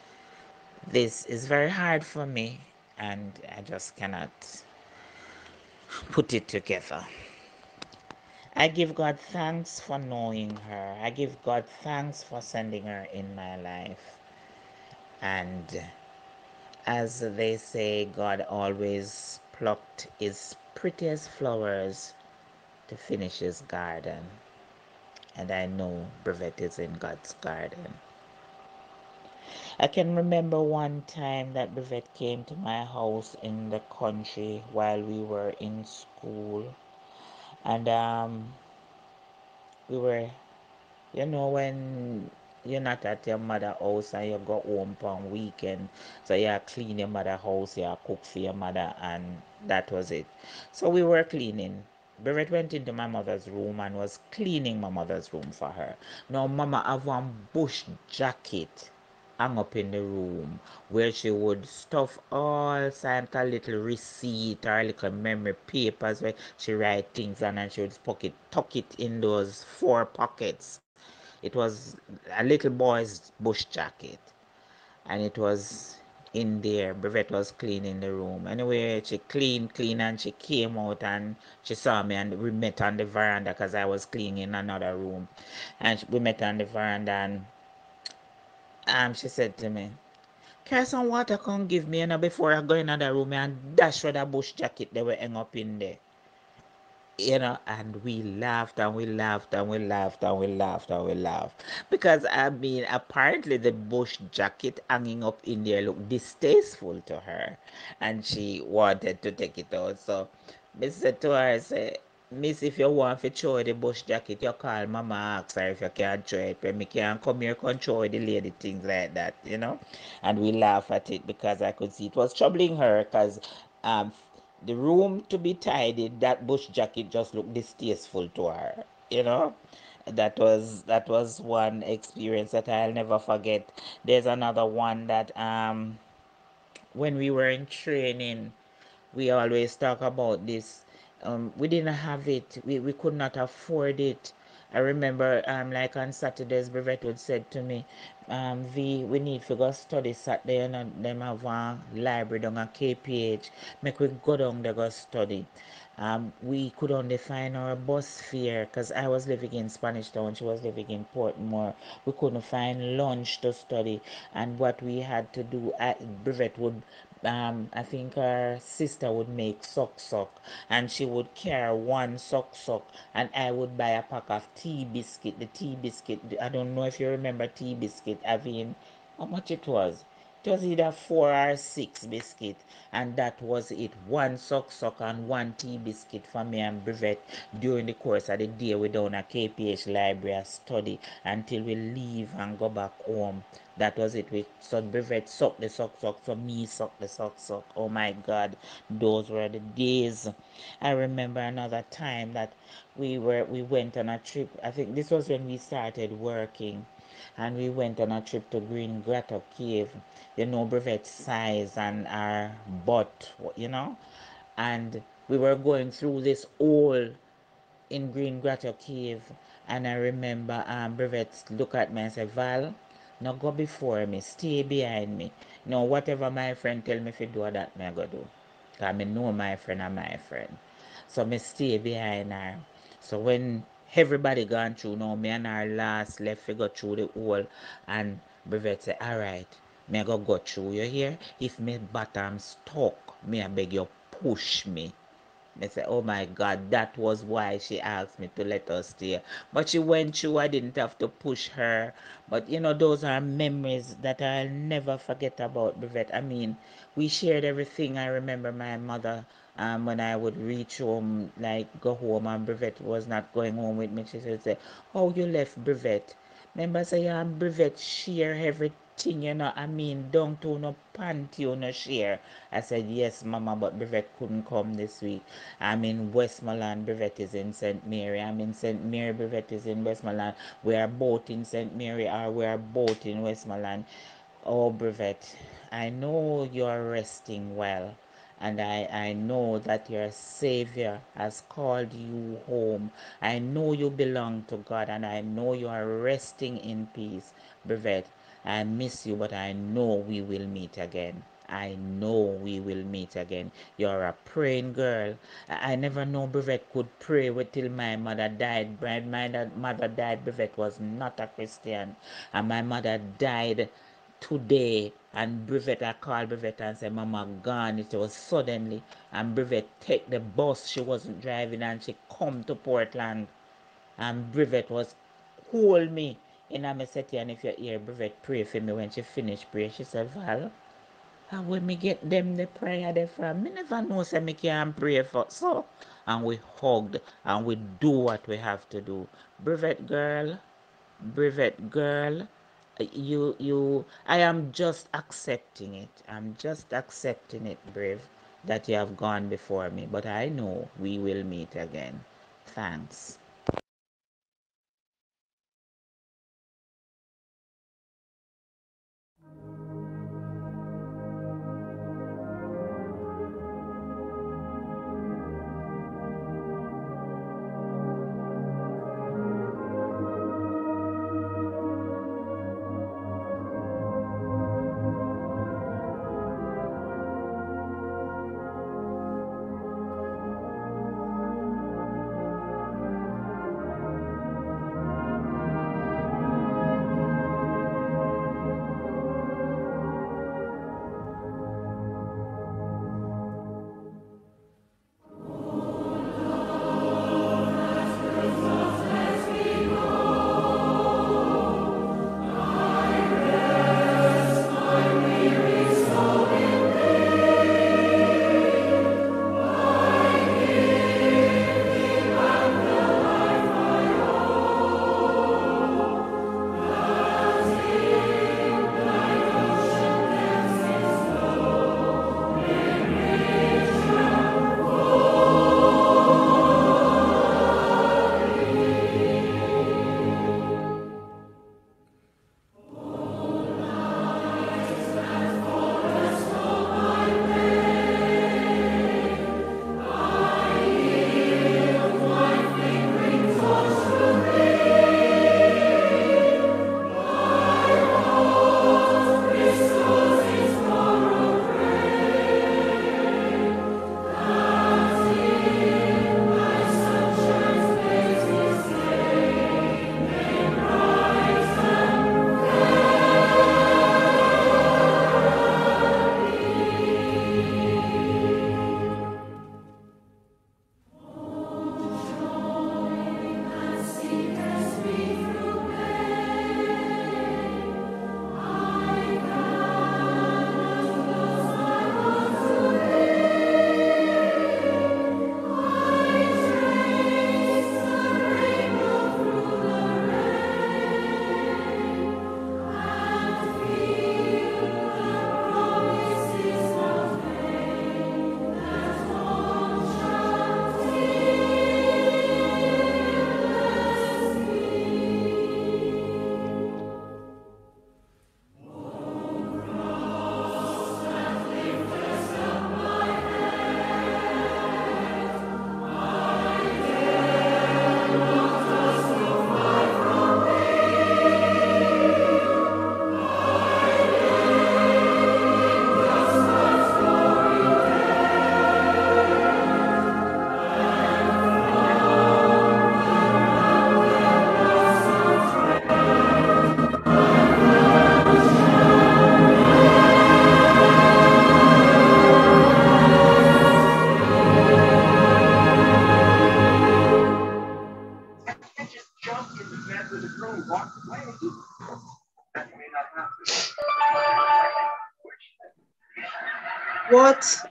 this is very hard for me and I just cannot put it together. I give God thanks for knowing her. I give God thanks for sending her in my life. And as they say, God always plucked his prettiest flowers to finish his garden. And I know Brevette is in God's garden. I can remember one time that Brevette came to my house in the country while we were in school. And um, we were, you know, when you're not at your mother house and you go home on weekend, so you clean your mother house, you cook for your mother, and that was it. So we were cleaning. Barrett went into my mother's room and was cleaning my mother's room for her. Now, mama have one bush jacket hung up in the room where she would stuff all kinds of little receipt or little memory papers where she write things and she would pocket, tuck it in those four pockets. It was a little boy's bush jacket and it was in there. Brevette was cleaning the room. Anyway, she cleaned, cleaned, and she came out and she saw me and we met on the veranda because I was cleaning another room. And we met on the veranda and um, she said to me, Carry some water come give me you know, before I go in another room and dash with that bush jacket they were hang up in there. You know, and we laughed and we laughed and we laughed and we laughed and we laughed. Because I mean, apparently the bush jacket hanging up in there looked distasteful to her, and she wanted to take it out. So, Mr. to her, say, Miss, if you want to show the bush jacket, you call mama ask her if you can show it. But me can't come here control the lady, things like that, you know. And we laugh at it because I could see it was troubling her because um the room to be tidied, that bush jacket just looked distasteful to her, you know. That was that was one experience that I'll never forget. There's another one that um when we were in training, we always talk about this. Um, we didn't have it. We, we could not afford it. I remember um like on Saturdays, Brevette would said to me, um, V, we need to go study Saturday and them have a library down at KPH. Make we go down there go study. Um, we could only find our bus fare because I was living in Spanish Town, she was living in Portmore. We couldn't find lunch to study, and what we had to do, I, Brevette would um, I think her sister would make sock sock and she would carry one sock sock and I would buy a pack of tea biscuit. The tea biscuit, I don't know if you remember tea biscuit I mean, how much it was. It was either four or six biscuit and that was it. One sock sock and one tea biscuit for me and Brevette during the course of the day we down at KPH library study until we leave and go back home. That was it. We so Brevette suck the sock sock, for me suck the sock sock. Oh my God, those were the days. I remember another time that we were we went on a trip. I think this was when we started working, and we went on a trip to Green Grotto Cave. You know brevette size and our butt, you know, and we were going through this hole in Green Grotto Cave, and I remember um Brevette look at me and say, Val no go before me, stay behind me. Know, whatever my friend tell me if you do that, me go do. Because I know my friend and my friend. So me stay behind her. So when everybody gone through now, me and her last left we go through the hole and Brevette say, alright, me go go through you here. If me bottom stuck, me I beg you push me. They said, Oh my God, that was why she asked me to let her stay. But she went through, I didn't have to push her. But you know, those are memories that I'll never forget about Brevette. I mean, we shared everything. I remember my mother, um, when I would reach home, like go home, and Brevette was not going home with me. She say, Oh, you left Brevette. Remember, say, yeah, Brevette share everything thing, you know, I mean, down to no panty, you know, share. I said, yes, mama, but Brevette couldn't come this week. I'm in Westmoreland, Brevette is in St. Mary. I'm in St. Mary, Brevette is in Westmoreland. We are both in St. Mary, or we are both in Westmoreland. Oh, Brevette, I know you are resting well. And I, I know that your Savior has called you home. I know you belong to God, and I know you are resting in peace, Brevette. I miss you, but I know we will meet again. I know we will meet again. You're a praying girl. I, I never know Brevette could pray till my mother died. My, my mother died. Brevette was not a Christian. And my mother died today. And Brevette, I called Brevette and said, Mama gone. It was suddenly. And Brevette take the bus. She wasn't driving and she come to Portland. And Brevette was hold me in a city and if you hear Brevette pray for me when she finish pray, she said, Val, and when me get them the prayer there from, me never know say me can pray for so. And we hugged and we do what we have to do. Brevette girl, Brevette girl, you you I am just accepting it. I'm just accepting it, Brave, that you have gone before me. But I know we will meet again. Thanks.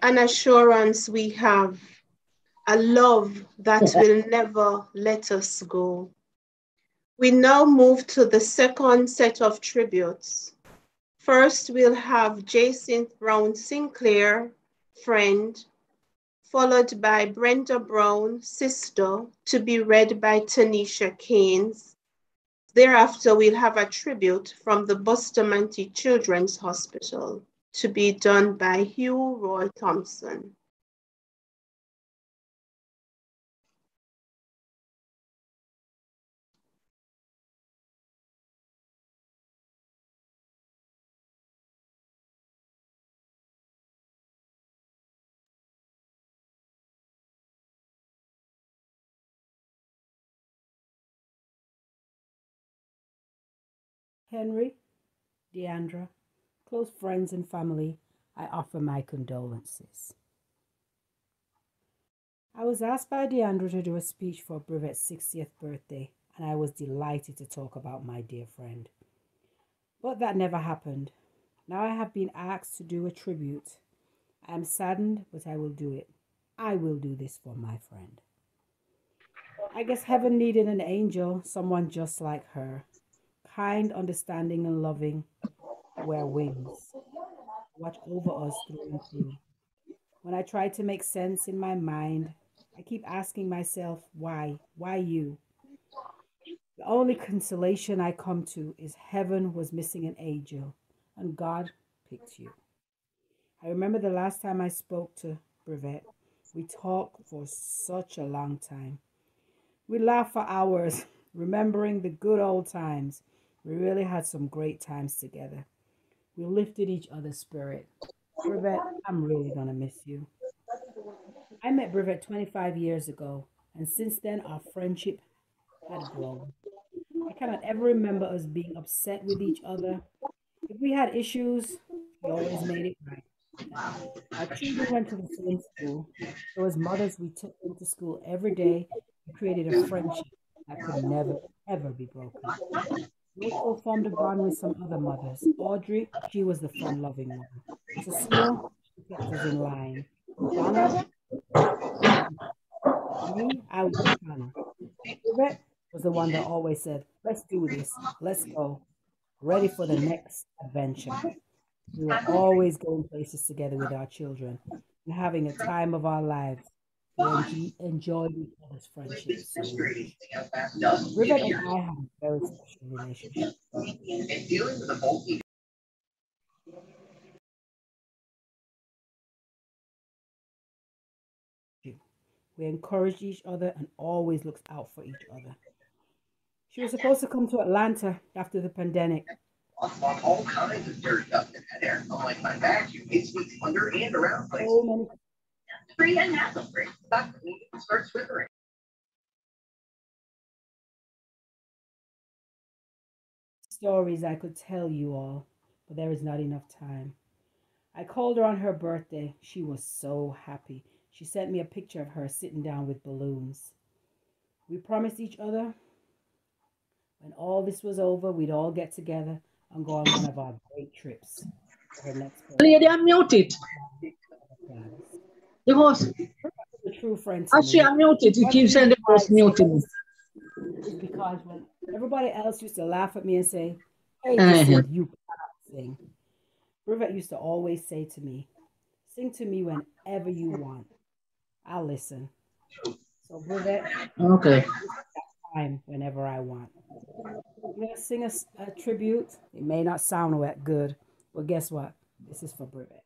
An assurance we have, a love that will never let us go. We now move to the second set of tributes. First, we'll have Jason Brown Sinclair, friend, followed by Brenda Brown, sister, to be read by Tanisha Keynes. Thereafter, we'll have a tribute from the Bustamante Children's Hospital to be done by Hugh Roy Thompson. Henry, Deandra, close friends and family, I offer my condolences. I was asked by Deandra to do a speech for Brevette's 60th birthday, and I was delighted to talk about my dear friend. But that never happened. Now I have been asked to do a tribute. I am saddened, but I will do it. I will do this for my friend. I guess heaven needed an angel, someone just like her. Kind, understanding, and loving, wear wings. Watch over us through and through. When I try to make sense in my mind, I keep asking myself, why? Why you? The only consolation I come to is heaven was missing an angel and God picked you. I remember the last time I spoke to Brevette. We talked for such a long time. We laughed for hours, remembering the good old times. We really had some great times together. We lifted each other's spirit. Brevette, I'm really going to miss you. I met Brevette 25 years ago, and since then our friendship had grown. I cannot ever remember us being upset with each other. If we had issues, we always made it right. Our children went to the same school, so as mothers, we took them to school every day and created a friendship that could never, ever be broken. Also formed a bond with some other mothers. Audrey, she was the fun-loving one. Cecile, she kept us in line. Donna, me, I was Hannah. Yvette was the one that always said, let's do this, let's go, ready for the next adventure. We were always going places together with our children and having a time of our lives. We enjoyed each other's friendship so and I have a very special relationship. We encourage each other and always looks out for each other. She was supposed to come to Atlanta after the pandemic. all kinds of dirt up in that air. Unlike my vacuum, it under and around places. So many Free and hassle free. Stop it starts withering. stories I could tell you all, but there is not enough time. I called her on her birthday. She was so happy. She sent me a picture of her sitting down with balloons. We promised each other when all this was over, we'd all get together and go on one of our great trips. for Her next Lady, I'm muted. The true friend. to actually. I'm muted. You keep saying the host muted. Because when everybody else used to laugh at me and say, Hey, Uh-huh. You cannot sing. Rivet used to always say to me, Sing to me whenever you want. I'll listen. So, Rivet, Okay. time whenever I want. I'm to sing a, a tribute. It may not sound that good, but guess what? This is for Brevette.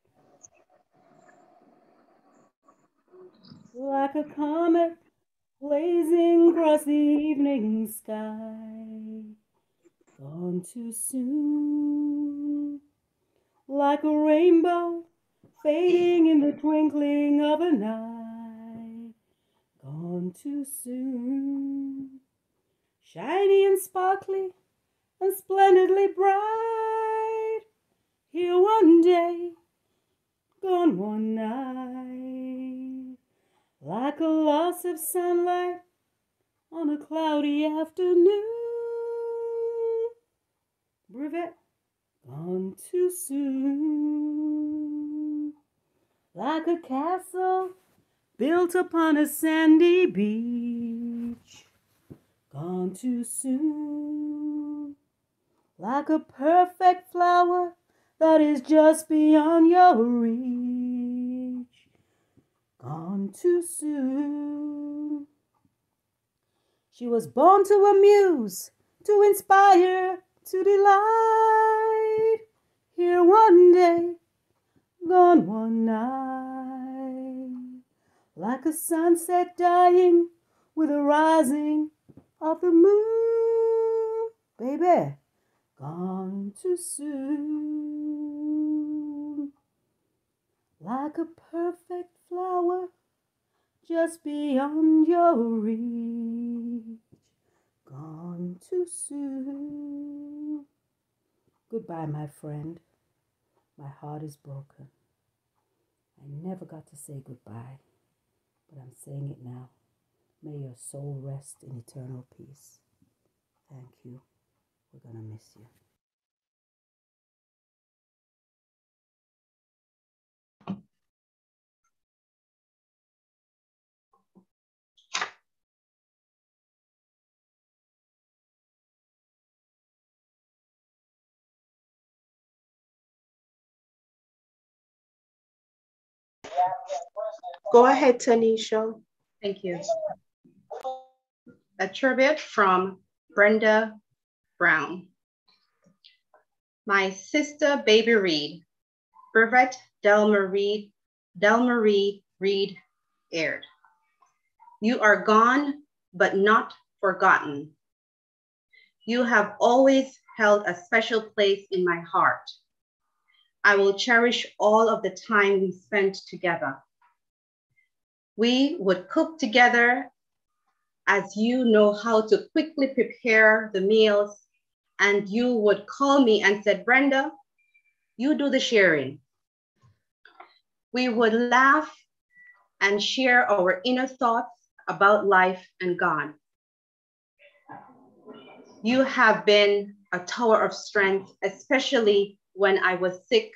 Like a comet blazing across the evening sky, gone too soon. Like a rainbow fading in the twinkling of an eye, gone too soon. Shiny and sparkly and splendidly bright, here one day, gone one night, like a loss of sunlight on a cloudy afternoon. Brevette, gone too soon. Like a castle built upon a sandy beach. Gone too soon. Like a perfect flower that is just beyond your reach. Gone too soon. She was born to amuse, to inspire, to delight. Here one day, gone one night. Like a sunset dying with a rising of the moon. Baby, gone too soon. Like a perfect just beyond your reach. Gone too soon. Goodbye, my friend. My heart is broken. I never got to say goodbye, but I'm saying it now. May your soul rest in eternal peace. Thank you. We're going to miss you. Go ahead, Tanisha. Thank you. A tribute from Brenda Brown. My sister, Baby Reed, Brevette Delmarie, Delmarie Reed Aird. You are gone, but not forgotten. You have always held a special place in my heart. I will cherish all of the time we spent together. We would cook together as you know how to quickly prepare the meals and you would call me and said, Brenda, you do the sharing. We would laugh and share our inner thoughts about life and God. You have been a tower of strength, especially when I was sick.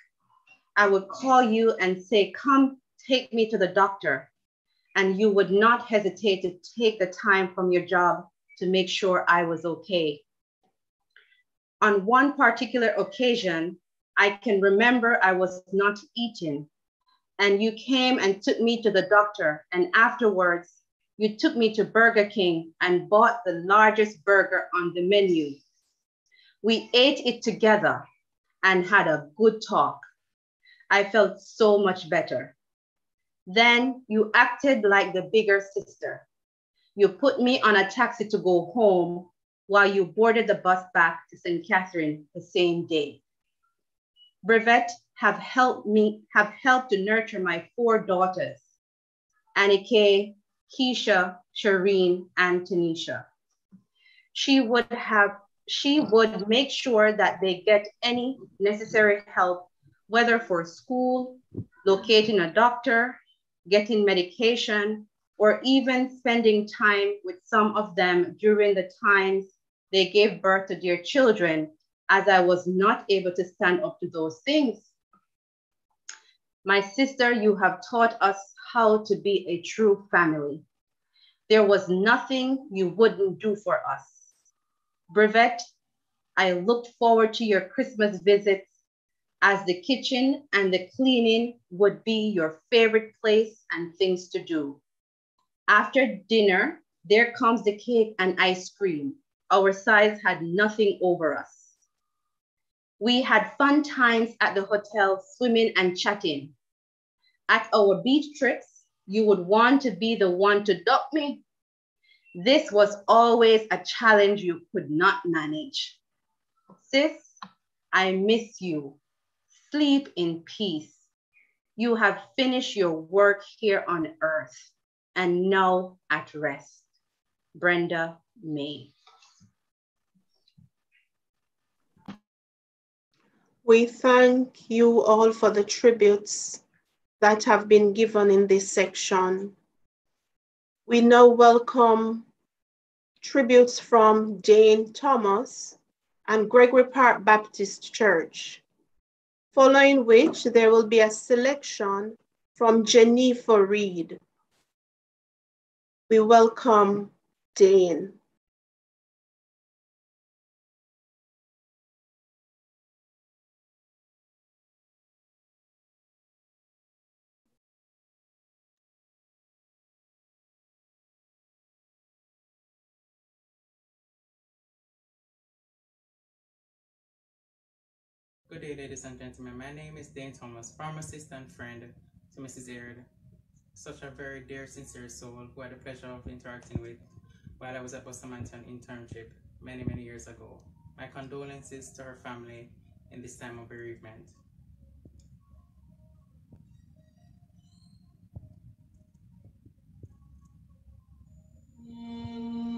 I would call you and say, Come take me to the doctor. And you would not hesitate to take the time from your job to make sure I was okay. On one particular occasion, I can remember I was not eating, and you came and took me to the doctor. And afterwards, you took me to Burger King and bought the largest burger on the menu. We ate it together and had a good talk. I felt so much better. Then you acted like the bigger sister. You put me on a taxi to go home while you boarded the bus back to St. Catherine the same day. Brevette have helped me, have helped to nurture my four daughters, Anike, Keisha, Shireen, and Tanisha. She would have, she would make sure that they get any necessary help, whether for school, locating a doctor, getting medication, or even spending time with some of them during the times they gave birth to their children, as I was not able to stand up to those things. My sister, you have taught us how to be a true family. There was nothing you wouldn't do for us. Brevette, I looked forward to your Christmas visits as the kitchen and the cleaning would be your favorite place and things to do. After dinner, there comes the cake and ice cream. Our sides had nothing over us. We had fun times at the hotel, swimming and chatting. At our beach trips, you would want to be the one to duck me. This was always a challenge you could not manage. Sis, I miss you. Sleep in peace. You have finished your work here on earth and now at rest. Brenda May. We thank you all for the tributes that have been given in this section. We now welcome tributes from Jane Thomas and Gregory Park Baptist Church following which there will be a selection from Jennifer Reed. We welcome Dane. day, ladies and gentlemen. My name is Dane Thomas, pharmacist and friend to Mrs. Aird, such a very dear, sincere soul who I had the pleasure of interacting with while I was at Bustamantan internship many, many years ago. My condolences to her family in this time of bereavement. Mm.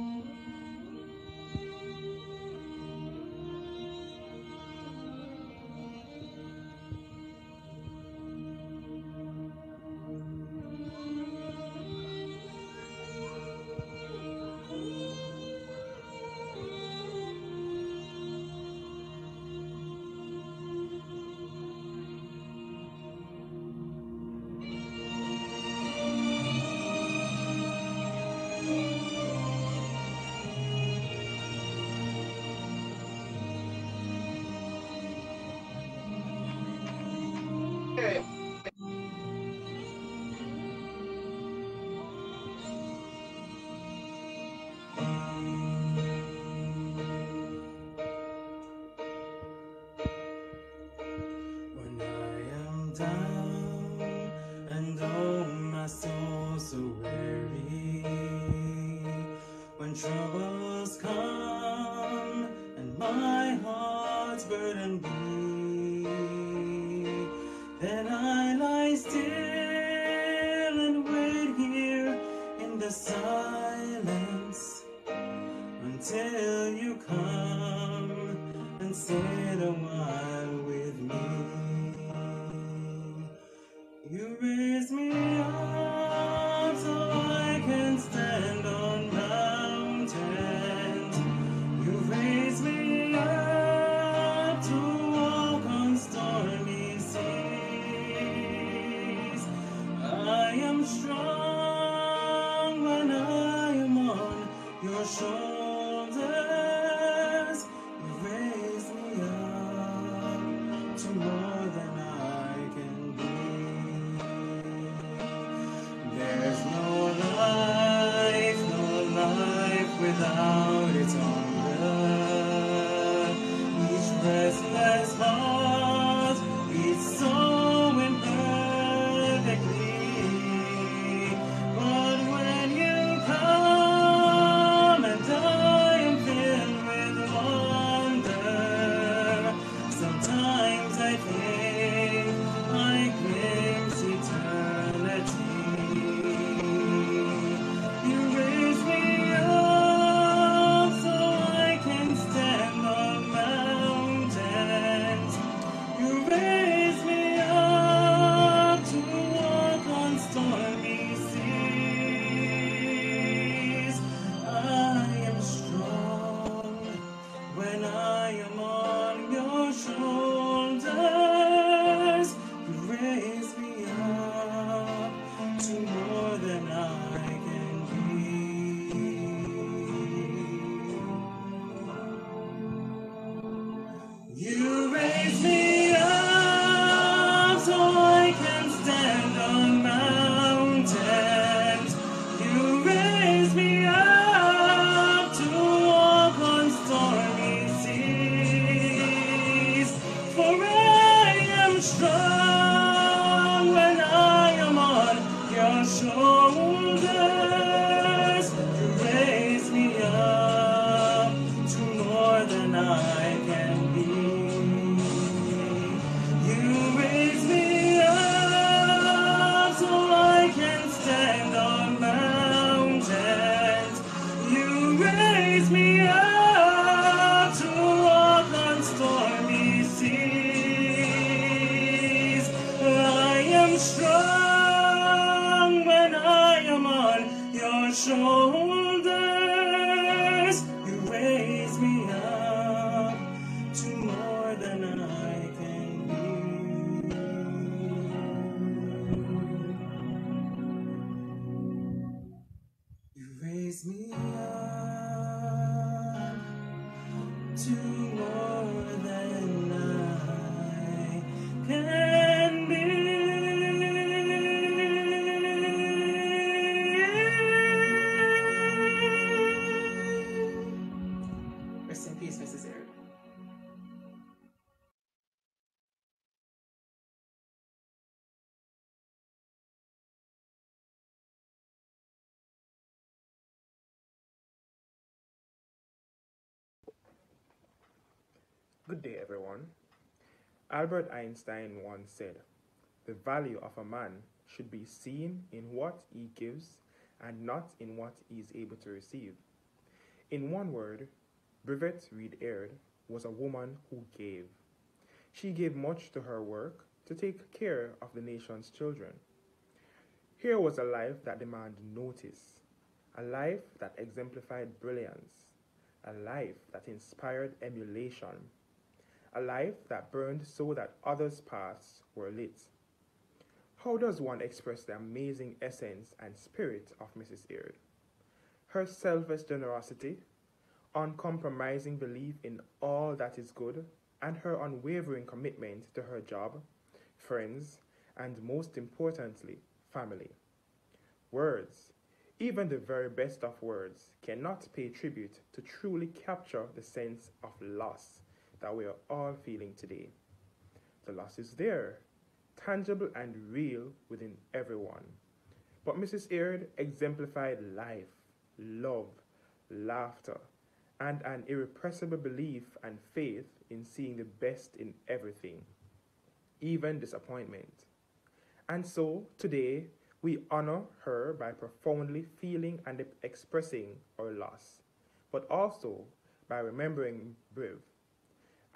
Good day, everyone. Albert Einstein once said, The value of a man should be seen in what he gives and not in what he is able to receive. In one word, Brevette Reed Aird was a woman who gave. She gave much to her work to take care of the nation's children. Here was a life that demanded notice, a life that exemplified brilliance, a life that inspired emulation, a life that burned so that others' paths were lit. How does one express the amazing essence and spirit of Mrs. Aird? Her selfless generosity, uncompromising belief in all that is good, and her unwavering commitment to her job, friends, and most importantly, family. Words, even the very best of words, cannot pay tribute to truly capture the sense of loss that we are all feeling today. The loss is there, tangible and real within everyone. But Mrs. Aird exemplified life, love, laughter, and an irrepressible belief and faith in seeing the best in everything, even disappointment. And so, today, we honor her by profoundly feeling and expressing our loss, but also by remembering Briv,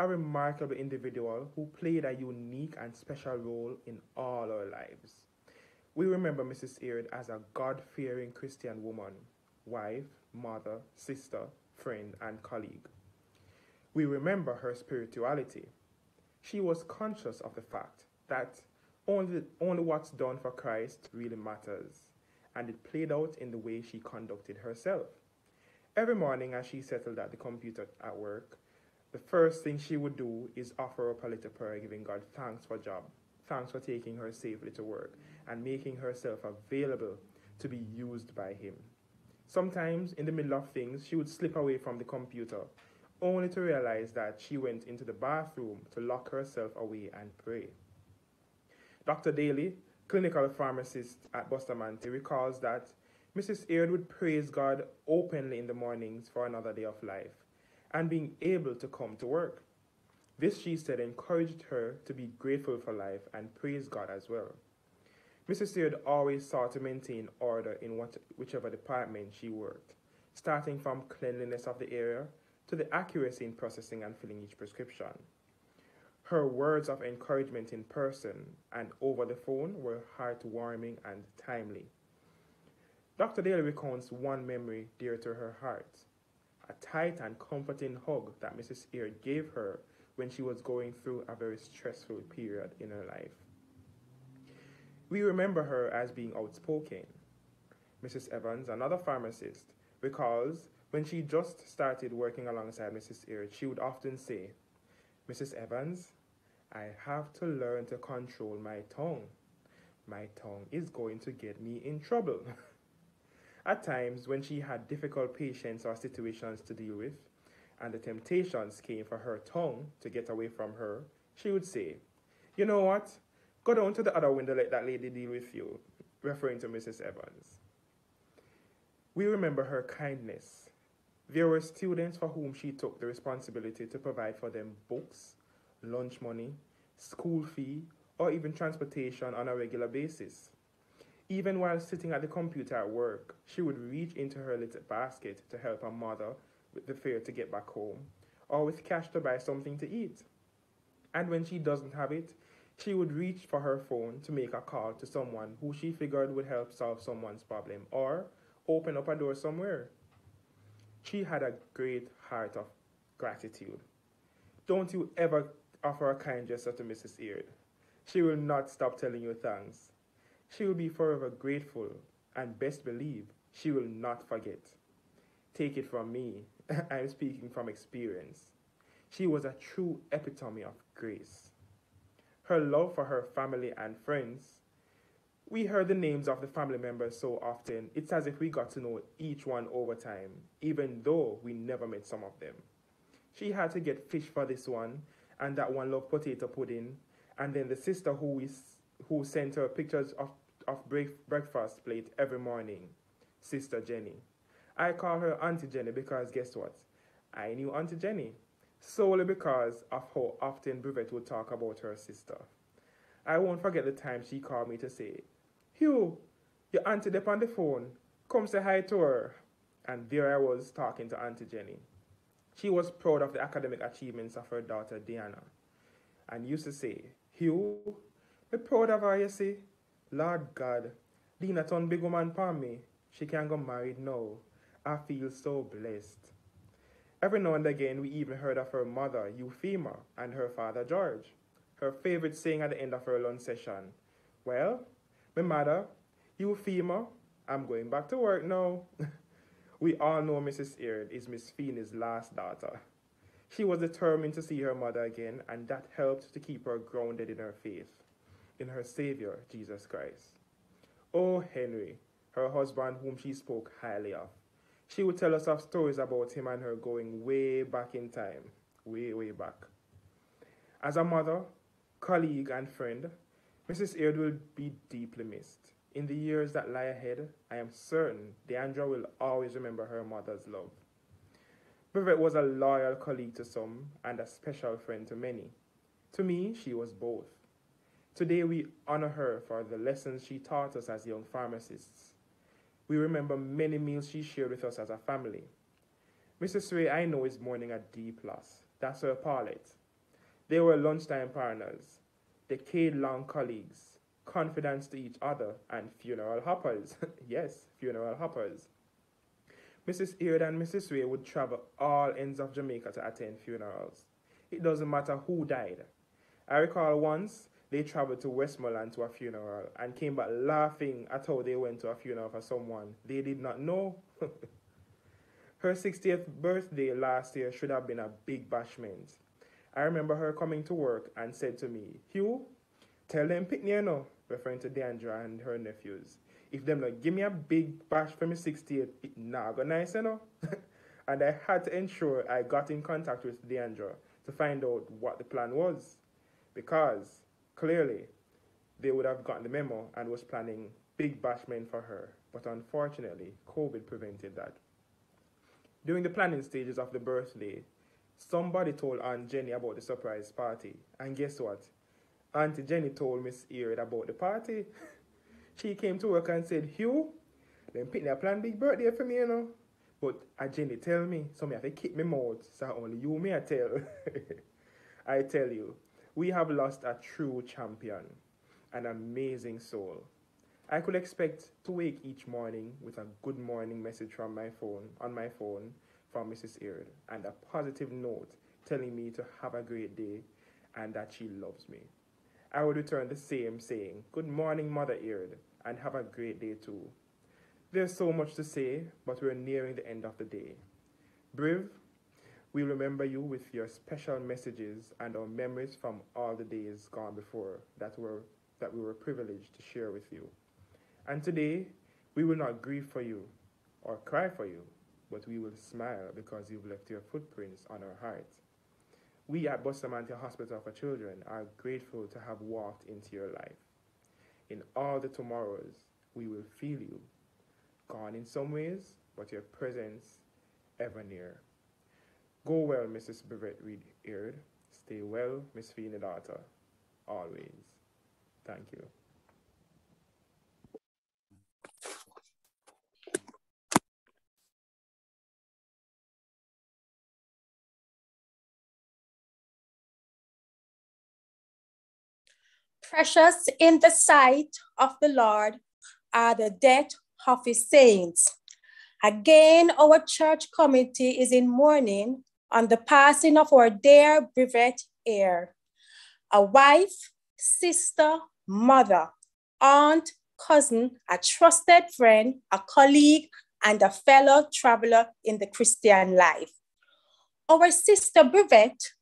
a remarkable individual who played a unique and special role in all our lives. We remember Mrs. Aird as a God fearing Christian woman, wife, mother, sister, friend, and colleague. We remember her spirituality. She was conscious of the fact that only, only what's done for Christ really matters, and it played out in the way she conducted herself. Every morning, as she settled at the computer at work, the first thing she would do is offer up a little prayer, giving God thanks for job, thanks for taking her safely to work, and making herself available to be used by Him. Sometimes, in the middle of things, she would slip away from the computer, only to realize that she went into the bathroom to lock herself away and pray. Dr. Daly, clinical pharmacist at Bustamante, recalls that Mrs. Aird would praise God openly in the mornings for another day of life and being able to come to work. This, she said, encouraged her to be grateful for life and praise God as well. Mrs. Aird always sought to maintain order in what, whichever department she worked, starting from cleanliness of the area to the accuracy in processing and filling each prescription. Her words of encouragement in person and over the phone were heartwarming and timely. Dr. Daly recounts one memory dear to her heart a tight and comforting hug that Mrs. Aird gave her when she was going through a very stressful period in her life. We remember her as being outspoken. Mrs. Evans, another pharmacist, recalls when she just started working alongside Mrs. Aird, she would often say, Mrs. Evans, I have to learn to control my tongue. My tongue is going to get me in trouble. At times, when she had difficult patients or situations to deal with, and the temptations came for her tongue to get away from her, she would say, You know what? Go down to the other window, let that lady deal with you, referring to Mrs. Evans. We remember her kindness. There were students for whom she took the responsibility to provide for them books, lunch money, school fee, or even transportation on a regular basis. Even while sitting at the computer at work, she would reach into her little basket to help her mother with the fare to get back home, or with cash to buy something to eat. And when she doesn't have it, she would reach for her phone to make a call to someone who she figured would help solve someone's problem or open up a door somewhere. She had a great heart of gratitude. Don't you ever offer a kind gesture to Mrs. Aird. She will not stop telling you thanks. She will be forever grateful, and best believe she will not forget. Take it from me, I am speaking from experience. She was a true epitome of grace. Her love for her family and friends. We heard the names of the family members so often, it's as if we got to know each one over time, even though we never met some of them. She had to get fish for this one, and that one loved potato pudding, and then the sister who, we, who sent her pictures of, of break, breakfast plate every morning, Sister Jenny. I call her Auntie Jenny because guess what? I knew Auntie Jenny solely because of how often Brevette would talk about her sister. I won't forget the time she called me to say, Hugh, your auntie up on the phone. Come say hi to her. And there I was talking to Auntie Jenny. She was proud of the academic achievements of her daughter Diana and used to say, Hugh, be proud of her, you see. Lord God, Dina turn big woman for me. She can go married now. I feel so blessed. Every now and again, we even heard of her mother, Euphema, and her father, George. Her favorite saying at the end of her lunch session, Well, my mother, Euphema, I'm going back to work now. we all know Mrs. Aird is Miss Feeney's last daughter. She was determined to see her mother again, and that helped to keep her grounded in her faith, in her Savior, Jesus Christ. Oh, Henry, her husband, whom she spoke highly of. She would tell us of stories about him and her going way back in time, way, way back. As a mother, colleague, and friend, Mrs. Aird will be deeply missed. In the years that lie ahead, I am certain Deandra will always remember her mother's love. Brevette was a loyal colleague to some and a special friend to many. To me, she was both. Today, we honor her for the lessons she taught us as young pharmacists we remember many meals she shared with us as a family. Mrs. Sway, I know, is mourning a deep loss. That's her Paulette. They were lunchtime partners, decade-long colleagues, confidants to each other, and funeral hoppers. yes, funeral hoppers. Mrs. Aird and Mrs. Sway would travel all ends of Jamaica to attend funerals. It doesn't matter who died. I recall once they traveled to Westmoreland to a funeral and came back laughing at how they went to a funeral for someone they did not know. her 60th birthday last year should have been a big bashment. I remember her coming to work and said to me, Hugh, tell them pick me no, referring to Deandra and her nephews. If them not give me a big bash for my 60th, it not go nice, you know? and I had to ensure I got in contact with Deandra to find out what the plan was. Because Clearly, they would have gotten the memo and was planning big bashment for her, but unfortunately, COVID prevented that. During the planning stages of the birthday, somebody told Aunt Jenny about the surprise party, and guess what? Auntie Jenny told Miss Aird about the party. she came to work and said, Hugh, them pick a plan big birthday for me, you know. But a Jenny tell me, so me have to keep me mouth, so only you may I tell. I tell you, we have lost a true champion, an amazing soul. I could expect to wake each morning with a good morning message from my phone, on my phone from Mrs. Aird and a positive note telling me to have a great day and that she loves me. I would return the same saying, Good morning, Mother Aird, and have a great day too. There's so much to say, but we're nearing the end of the day. Briv, we remember you with your special messages and our memories from all the days gone before that were that we were privileged to share with you. And today, we will not grieve for you or cry for you, but we will smile because you've left your footprints on our hearts. We at Bustamante Hospital for Children are grateful to have walked into your life. In all the tomorrows, we will feel you, gone in some ways, but your presence ever near. Go well, Mrs. Brevette Reed Aird. Stay well, Miss Feeney daughter. Always. Thank you. Precious in the sight of the Lord are the death of his saints. Again, our church committee is in mourning on the passing of our dear Brevette Aird, a wife, sister, mother, aunt, cousin, a trusted friend, a colleague, and a fellow traveler in the Christian life. Our sister Brevette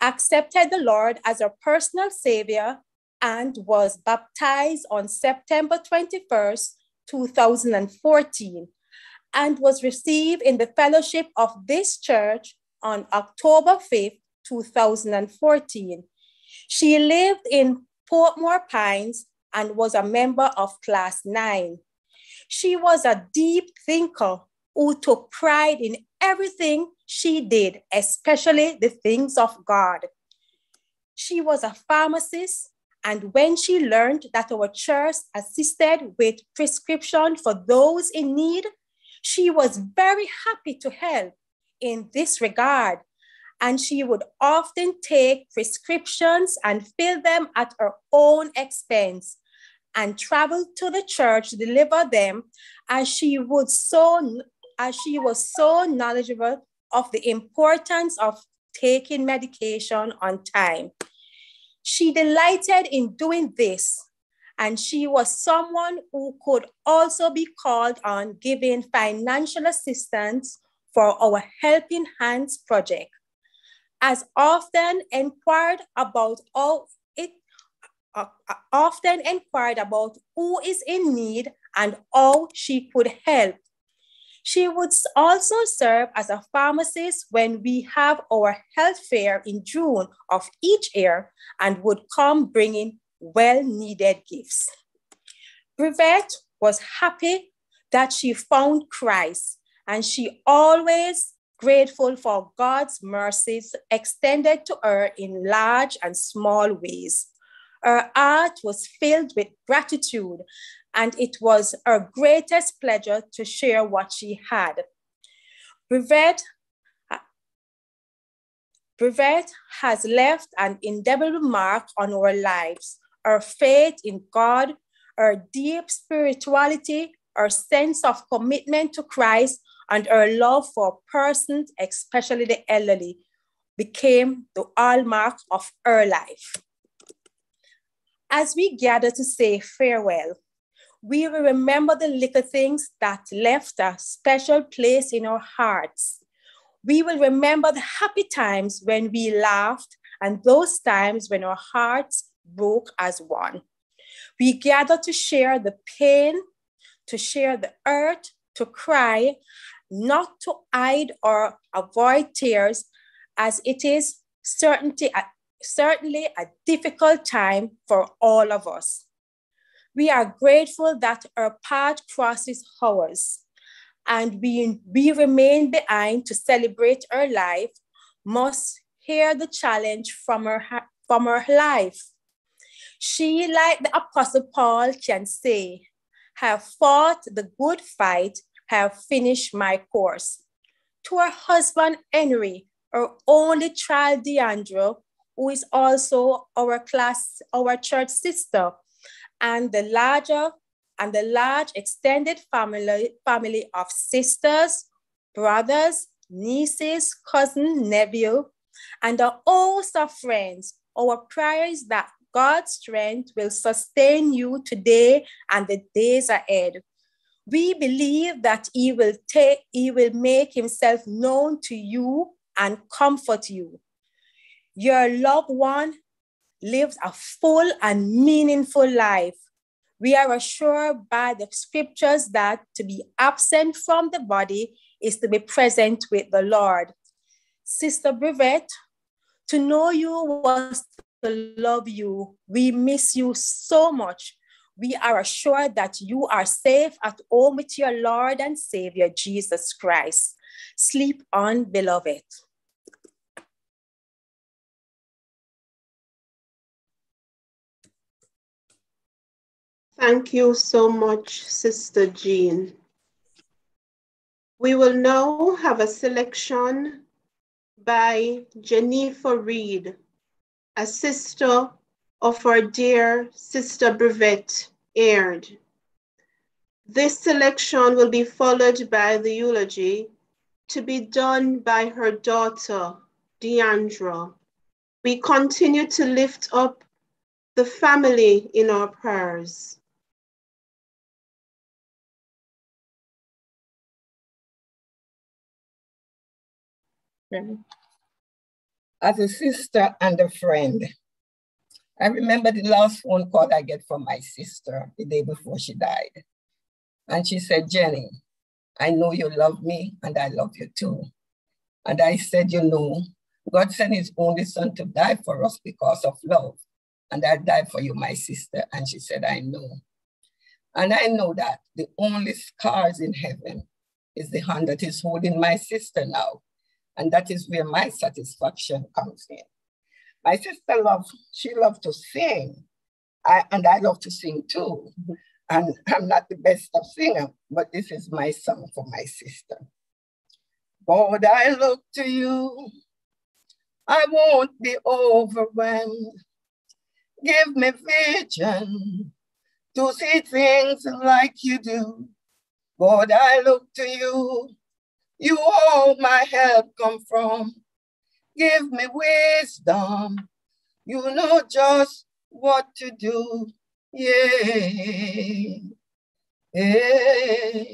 accepted the Lord as her personal savior, and was baptized on September 21st, 2014, and was received in the fellowship of this church on October 5th, 2014. She lived in Portmore Pines and was a member of Class 9. She was a deep thinker who took pride in everything she did, especially the things of God. She was a pharmacist, and when she learned that our church assisted with prescription for those in need, she was very happy to help in this regard. And she would often take prescriptions and fill them at her own expense and travel to the church to deliver them as she would so as she was so knowledgeable of the importance of taking medication on time. She delighted in doing this, and she was someone who could also be called on giving financial assistance for our Helping Hands project. As often inquired about all it uh, uh, often inquired about who is in need and how she could help. She would also serve as a pharmacist when we have our health fair in June of each year and would come bringing well needed gifts. Brevette was happy that she found Christ and she always grateful for God's mercies extended to her in large and small ways. Her heart was filled with gratitude and it was her greatest pleasure to share what she had. Brevette, Brevette has left an indelible mark on our lives. Her faith in God, her deep spirituality, her sense of commitment to Christ, and her love for persons, especially the elderly, became the hallmark of her life. As we gather to say farewell, we will remember the little things that left a special place in our hearts. We will remember the happy times when we laughed and those times when our hearts broke as one. We gather to share the pain, to share the hurt, to cry, not to hide or avoid tears, as it is certainty, certainly a difficult time for all of us. We are grateful that our path crosses ours and we, we remain behind to celebrate our life, must hear the challenge from her, from her life. She, like the Apostle Paul, can say, have fought the good fight, have finished my course. To her husband, Henry, her only child, Deandra, who is also our class, our church sister, and the larger and the large extended family, family of sisters, brothers, nieces, cousin, nephew, and a host of friends. Our prayer is that God's strength will sustain you today and the days ahead. We believe that He will take, He will make Himself known to you and comfort you. Your loved one lives a full and meaningful life. We are assured by the scriptures that to be absent from the body is to be present with the Lord. Sister Brevette, to know you was to love you. We miss you so much. We are assured that you are safe at home with your Lord and Savior, Jesus Christ. Sleep on, beloved. Thank you so much, Sister Jean. We will now have a selection by Jennifer Reed, a sister of our dear Sister Brevette Aird. This selection will be followed by the eulogy to be done by her daughter, Deandra. We continue to lift up the family in our prayers. as a sister and a friend. I remember the last phone call I get from my sister the day before she died. And she said, Jenny, I know you love me and I love you too. And I said, you know, God sent his only son to die for us because of love. And I died for you, my sister. And she said, I know. And I know that the only scars in heaven is the hand that is holding my sister now. And that is where my satisfaction comes in. My sister loved, she loved to sing. I, and I love to sing too. Mm-hmm. And I'm not the best of singer, but this is my song for my sister. God, I look to you. I won't be overwhelmed. Give me vision to see things like you do. God, I look to you. You all my help come from. Give me wisdom. You know just what to do. Yeah. yeah.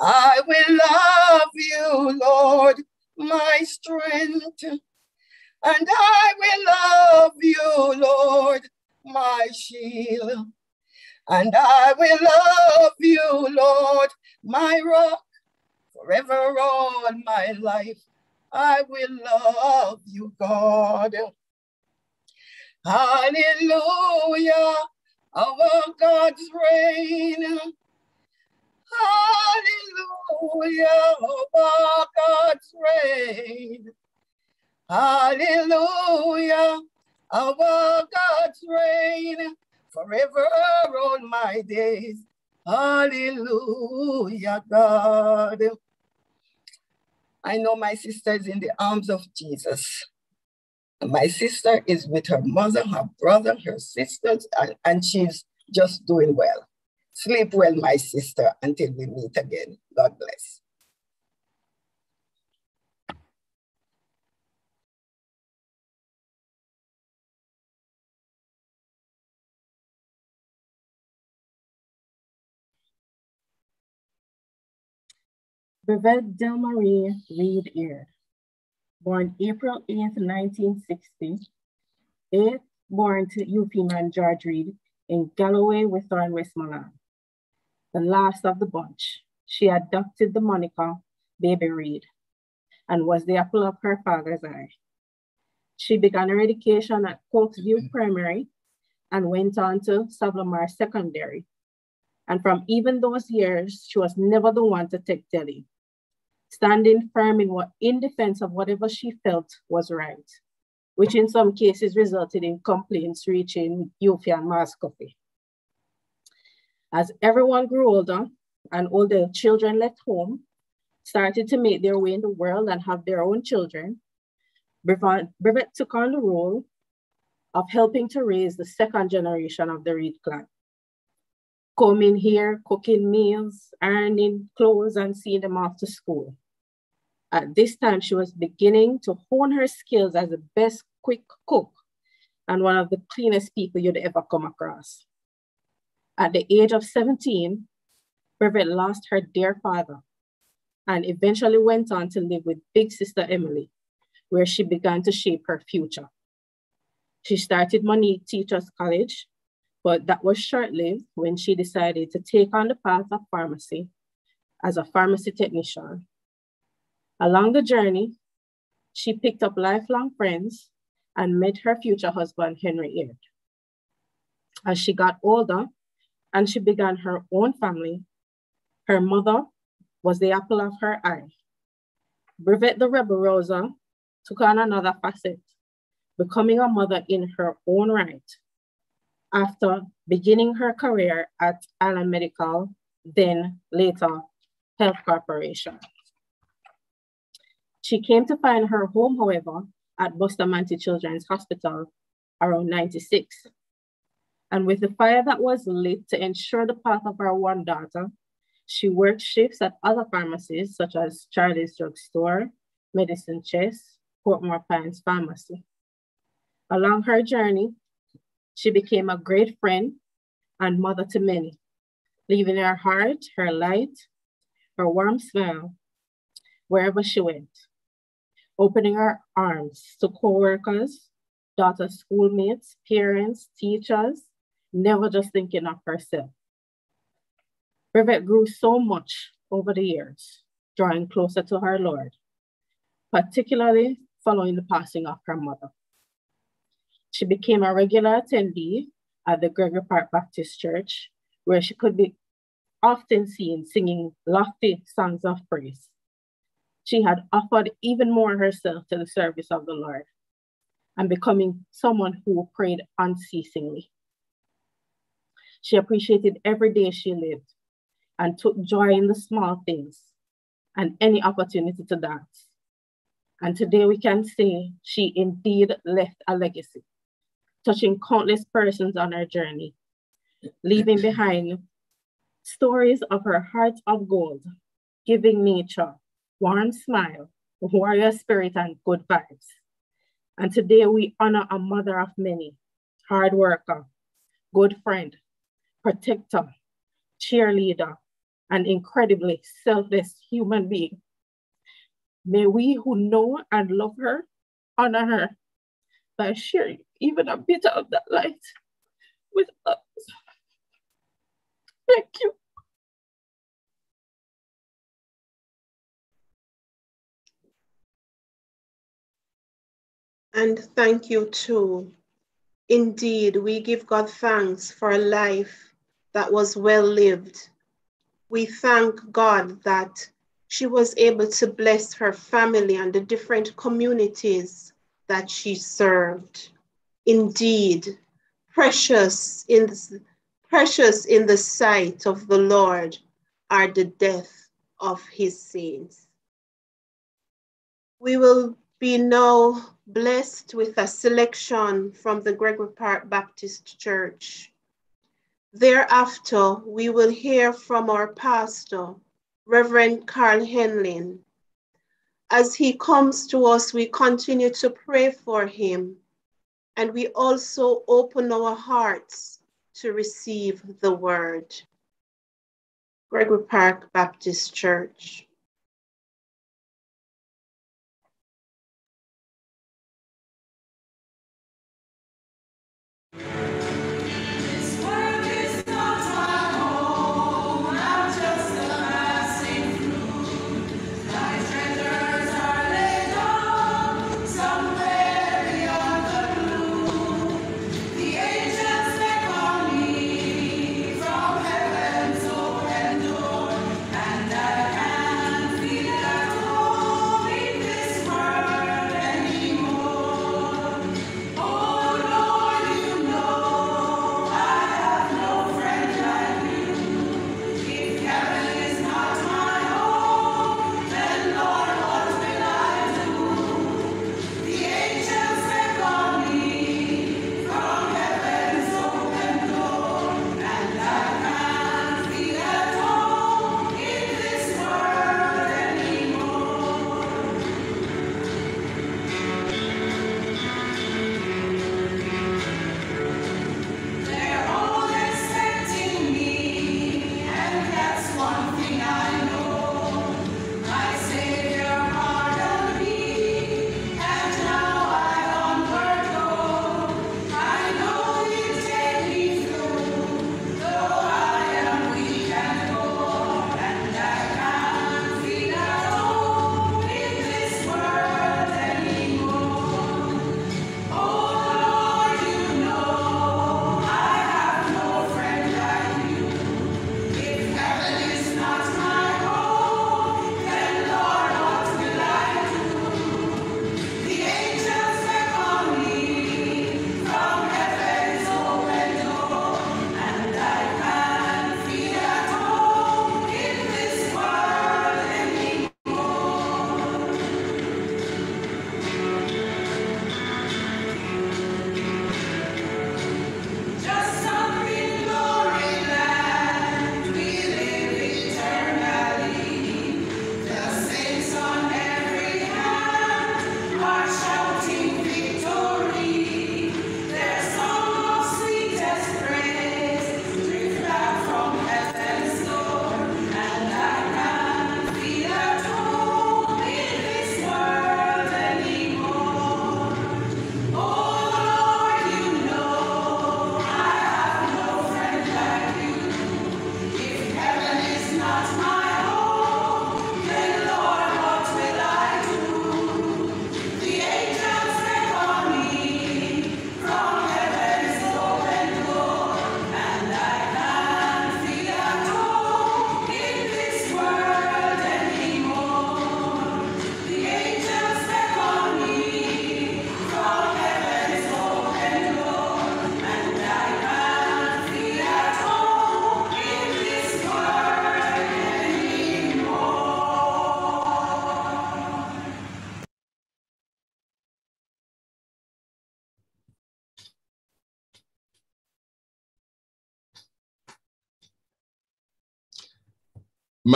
I will love you, Lord, my strength. And I will love you, Lord, my shield. And I will love you, Lord, my rock, forever all my life. I will love you, God. Hallelujah, our God's reign. Hallelujah, our God's reign. Hallelujah, our God's reign forever all my days. Hallelujah, God. I know my sister is in the arms of Jesus. My sister is with her mother, her brother, her sisters, and, and she's just doing well. Sleep well, my sister, until we meet again. God bless. Brevette Delmarie Reed Aird, born April 8, 1960, eighth born to UP George Reed in Galloway, Whithorn, Westmoreland. The last of the bunch, she adopted the moniker Baby Reed and was the apple of her father's eye. She began her education at View Primary and went on to Savlamar Secondary. And from even those years, she was never the one to take Delhi standing firm in what in defense of whatever she felt was right, which in some cases resulted in complaints reaching Eufy and Maskofi. As everyone grew older and older children left home, started to make their way in the world and have their own children, Brevette took on the role of helping to raise the second generation of the Reed clan. Coming here, cooking meals, ironing clothes, and seeing them off to school. At this time, she was beginning to hone her skills as the best quick cook and one of the cleanest people you'd ever come across. At the age of 17, Brevette lost her dear father and eventually went on to live with big sister Emily, where she began to shape her future. She started Moneague Teachers College, but that was short lived when she decided to take on the path of pharmacy as a pharmacy technician Along the journey, she picked up lifelong friends and met her future husband, Henry Aird. As she got older and she began her own family, her mother was the apple of her eye. Brevette the Rebel Rosa took on another facet, becoming a mother in her own right after beginning her career at Allen Medical, then later Health Corporation. She came to find her home, however, at Bustamante Children's Hospital around 96. And with the fire that was lit to ensure the path of her one daughter, she worked shifts at other pharmacies such as Charlie's Drugstore, Medicine Chest, Portmore Pines Pharmacy. Along her journey, she became a great friend and mother to many, leaving her heart, her light, her warm smile wherever she went. opening her arms to co-workers, daughter schoolmates, parents, teachers, never just thinking of herself. Brevette grew so much over the years, drawing closer to her Lord, particularly following the passing of her mother. She became a regular attendee at the Gregory Park Baptist Church, where she could be often seen singing lofty songs of praise. She had offered even more herself to the service of the Lord and becoming someone who prayed unceasingly. She appreciated every day she lived and took joy in the small things and any opportunity to dance. And today we can say she indeed left a legacy, touching countless persons on her journey, leaving behind stories of her heart of gold, giving nature, warm smile, warrior spirit, and good vibes. And today we honor a mother of many, hard worker, good friend, protector, cheerleader, and incredibly selfless human being. May we who know and love her honor her by sharing even a bit of that light with us. Thank you. And thank you too. Indeed, we give God thanks for a life that was well lived. We thank God that she was able to bless her family and the different communities that she served. Indeed, precious in precious in the sight of the Lord are the death of his saints. We will be now blessed with a selection from the Gregory Park Baptist Church. Thereafter, we will hear from our pastor, Reverend Carl Henlin. As he comes to us, we continue to pray for him, and we also open our hearts to receive the word. Gregory Park Baptist Church.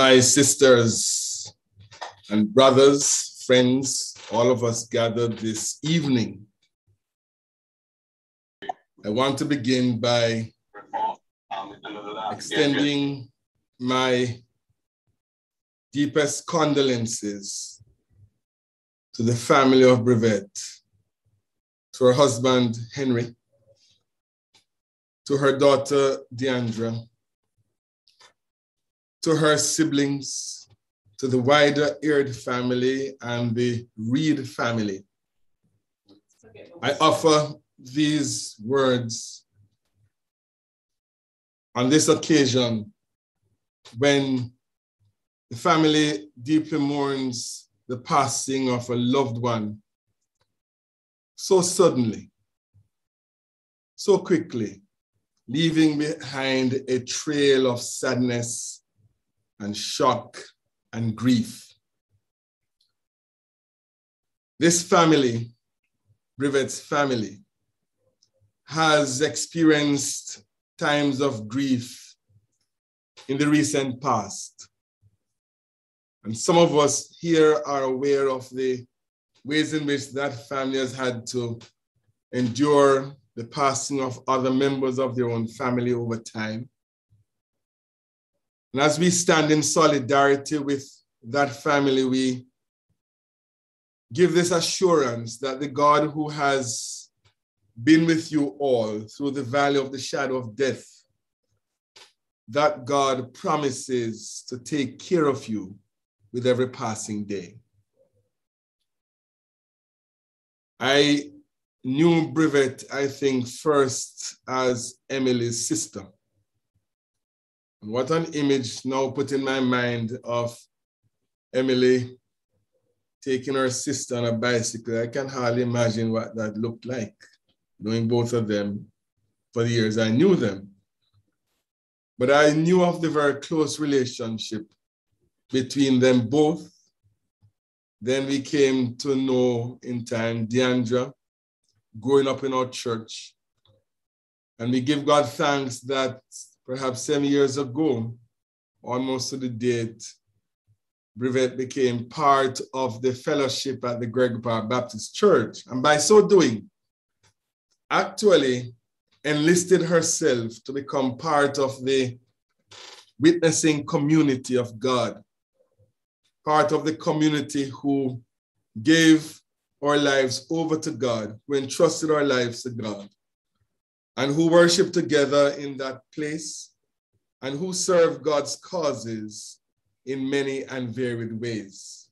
My sisters and brothers, friends, all of us gathered this evening. I want to begin by extending my deepest condolences to the family of Brevette, to her husband, Henry, to her daughter, Deandra, to her siblings, to the wider Aird family and the Reed family. I offer these words on this occasion when the family deeply mourns the passing of a loved one so suddenly, so quickly, leaving behind a trail of sadness and shock and grief. This family, Brevette's family, has experienced times of grief in the recent past. And some of us here are aware of the ways in which that family has had to endure the passing of other members of their own family over time. And as we stand in solidarity with that family, we give this assurance that the God who has been with you all through the valley of the shadow of death, that God promises to take care of you with every passing day. I knew Brevette, I think, first as Emily's sister. What an image now put in my mind of Emily taking her sister on a bicycle. I can hardly imagine what that looked like, knowing both of them for the years I knew them. But I knew of the very close relationship between them both. Then we came to know in time Deandra growing up in our church. And we give God thanks that perhaps seven years ago, almost to the date, Brevette became part of the fellowship at the Greg Park Baptist Church. And by so doing, actually enlisted herself to become part of the witnessing community of God, part of the community who gave our lives over to God, who entrusted our lives to God, and who worship together in that place, and who serve God's causes in many and varied ways.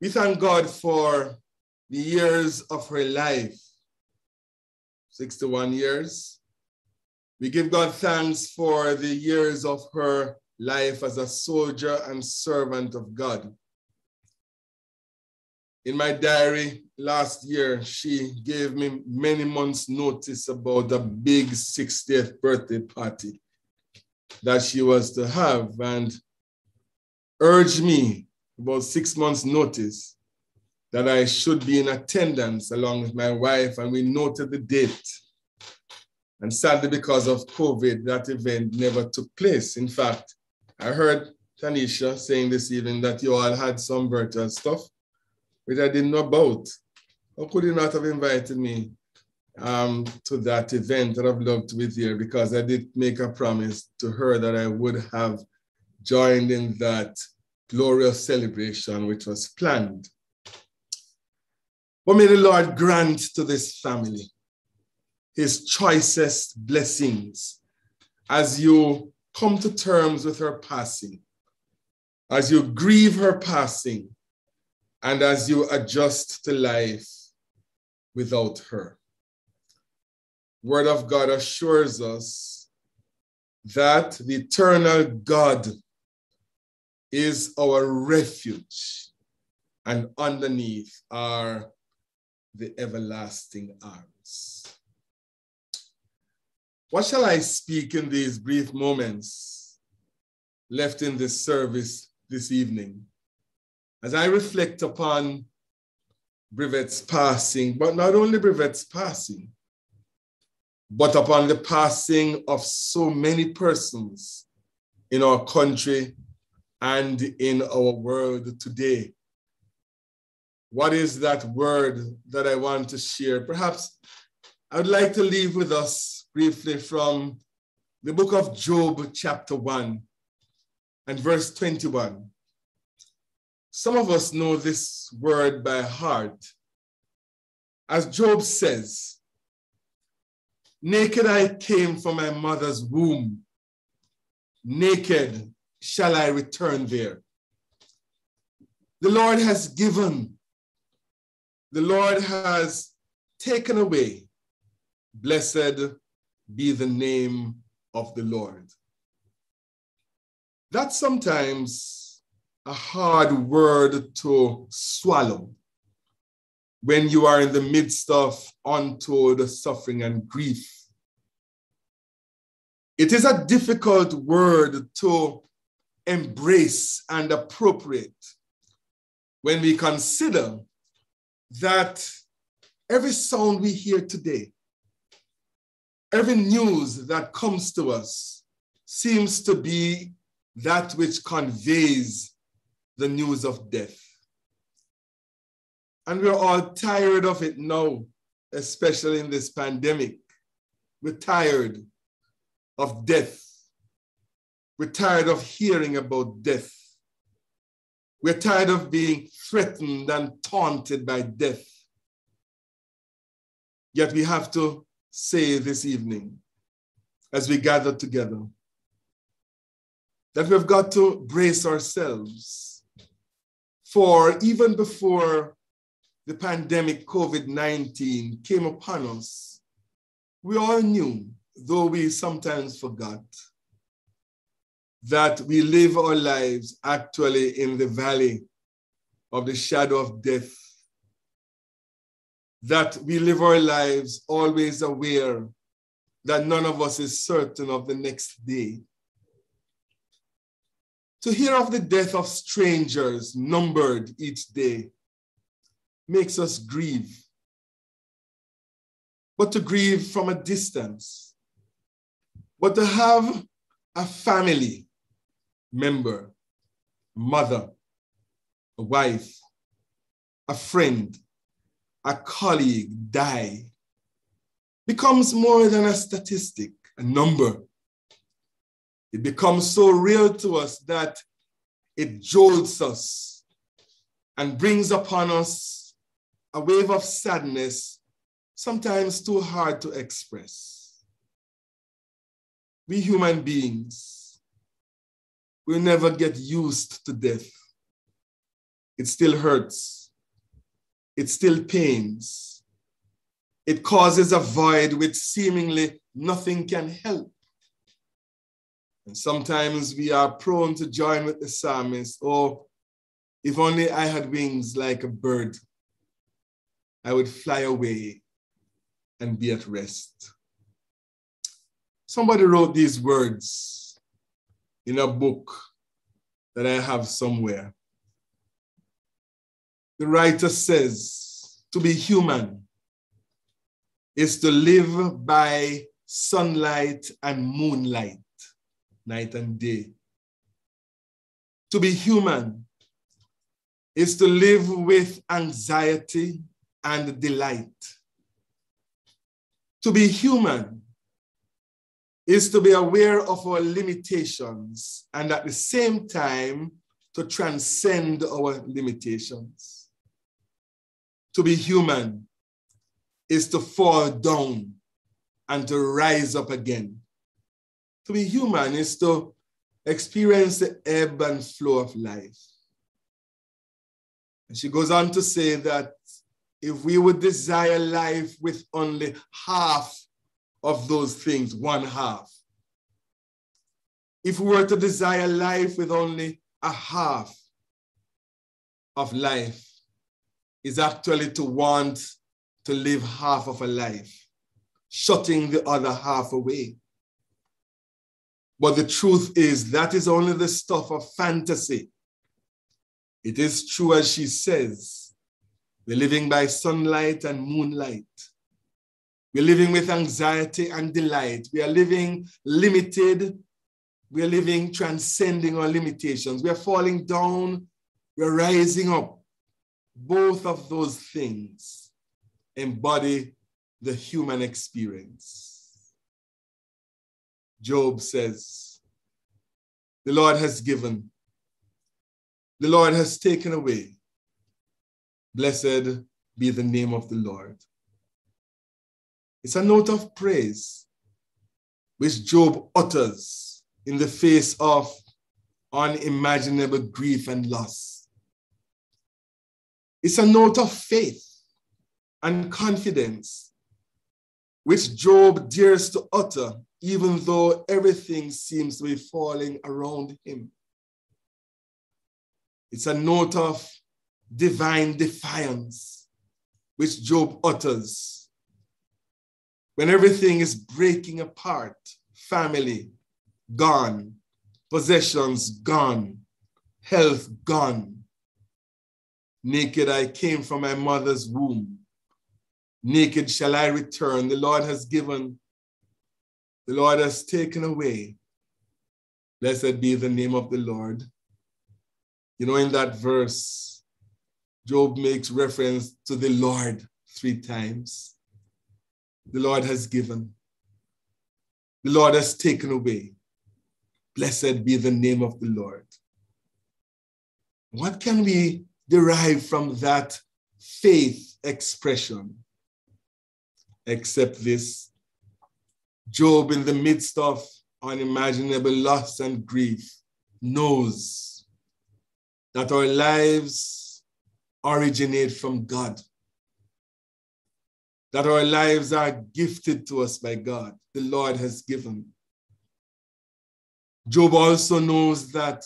We thank God for the years of her life, 61 years. We give God thanks for the years of her life as a soldier and servant of God. In my diary last year, she gave me many months' notice about a big 60th birthday party that she was to have and urged me about six months' notice that I should be in attendance along with my wife, and we noted the date. And sadly, because of COVID, that event never took place. In fact, I heard Tanisha saying this evening that you all had some virtual stuff, which I didn't know about. How could you not have invited me um, to that event that I've loved to be there? Because I did make a promise to her that I would have joined in that glorious celebration which was planned. But may the Lord grant to this family his choicest blessings as you come to terms with her passing, as you grieve her passing, and as you adjust to life without her. Word of God assures us that the eternal God is our refuge, and underneath are the everlasting arms. What shall I speak in these brief moments left in this service this evening? As I reflect upon Brevette's passing, but not only Brevette's passing, but upon the passing of so many persons in our country and in our world today. What is that word that I want to share? Perhaps I would like to leave with us briefly from the book of Job, chapter 1 and verse 21. Some of us know this word by heart. As Job says, Naked I came from my mother's womb, naked shall I return there. The Lord has given, the Lord has taken away. Blessed be the name of the Lord. That sometimes a hard word to swallow when you are in the midst of untold suffering and grief. It is a difficult word to embrace and appropriate when we consider that every sound we hear today, every news that comes to us seems to be that which conveys the news of death. And we're all tired of it now, especially in this pandemic. We're tired of death. We're tired of hearing about death. We're tired of being threatened and taunted by death. Yet we have to say this evening, as we gather together, that we've got to brace ourselves. For even before the pandemic COVID 19 came upon us, we all knew, though we sometimes forgot, that we live our lives actually in the valley of the shadow of death. That we live our lives always aware that none of us is certain of the next day. To hear of the death of strangers numbered each day makes us grieve, but to grieve from a distance, but to have a family member, mother, a wife, a friend, a colleague die becomes more than a statistic, a number. It becomes so real to us that it jolts us and brings upon us a wave of sadness, sometimes too hard to express. We human beings will never get used to death. It still hurts. It still pains. It causes a void which seemingly nothing can help. And sometimes we are prone to join with the psalmist, or if only I had wings like a bird, I would fly away and be at rest. Somebody wrote these words in a book that I have somewhere. The writer says to be human is to live by sunlight and moonlight, night and day. To be human is to live with anxiety and delight. To be human is to be aware of our limitations and at the same time to transcend our limitations. To be human is to fall down and to rise up again. To be human is to experience the ebb and flow of life. And she goes on to say that if we would desire life with only half of those things, one half, if we were to desire life with only a half of life, is actually to want to live half of a life, shutting the other half away. But the truth is, that is only the stuff of fantasy. It is true, as she says, we're living by sunlight and moonlight. We're living with anxiety and delight. We are living limited we're living transcending our limitations. We're falling down, we're rising up. Both of those things embody the human experience. Job says, The Lord has given, the Lord has taken away. Blessed be the name of the Lord. It's a note of praise which Job utters in the face of unimaginable grief and loss. It's a note of faith and confidence which Job dares to utter even though everything seems to be falling around him. It's a note of divine defiance which Job utters when everything is breaking apart, family gone, possessions gone, health gone. Naked I came from my mother's womb. Naked shall I return. The Lord has given, the Lord has taken away. Blessed be the name of the Lord. You know, in that verse, Job makes reference to the Lord three times. The Lord has given, the Lord has taken away. Blessed be the name of the Lord. What can we derive from that faith expression? Except this Job, in the midst of unimaginable loss and grief, knows that our lives originate from God, that our lives are gifted to us by God, the Lord has given. Job also knows that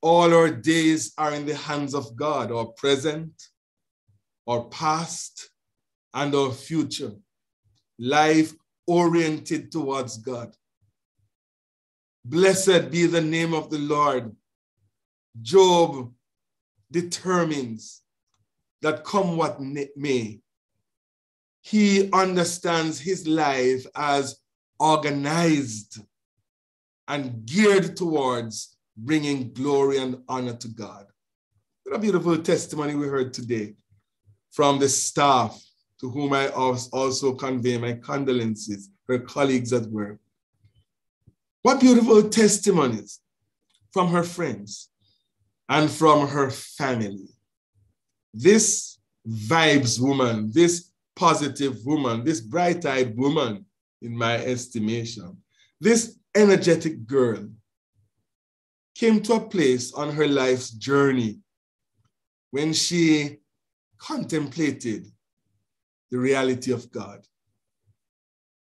all our days are in the hands of God, our present, our past, and our future. Life oriented towards God. Blessed be the name of the Lord. Job determines that come what may, he understands his life as organized and geared towards bringing glory and honor to God. What a beautiful testimony we heard today from the staff to whom I also convey my condolences, her colleagues at work. What beautiful testimonies from her friends and from her family. This vibes woman, this positive woman, this bright eyed woman, in my estimation, this energetic girl came to a place on her life's journey when she contemplated the reality of God.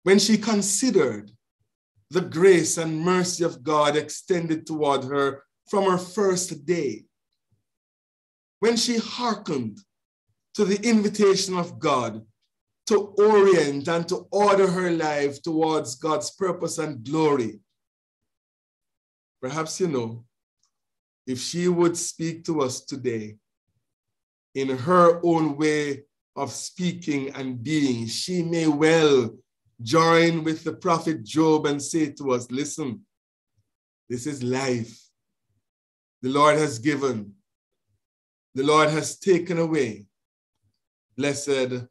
When she considered the grace and mercy of God extended toward her from her first day. When she hearkened to the invitation of God to orient and to order her life towards God's purpose and glory. Perhaps you know, if she would speak to us today in her own way of speaking and being, she may well join with the prophet Job and say to us, listen, this is life. The Lord has given. The Lord has taken away. Blessed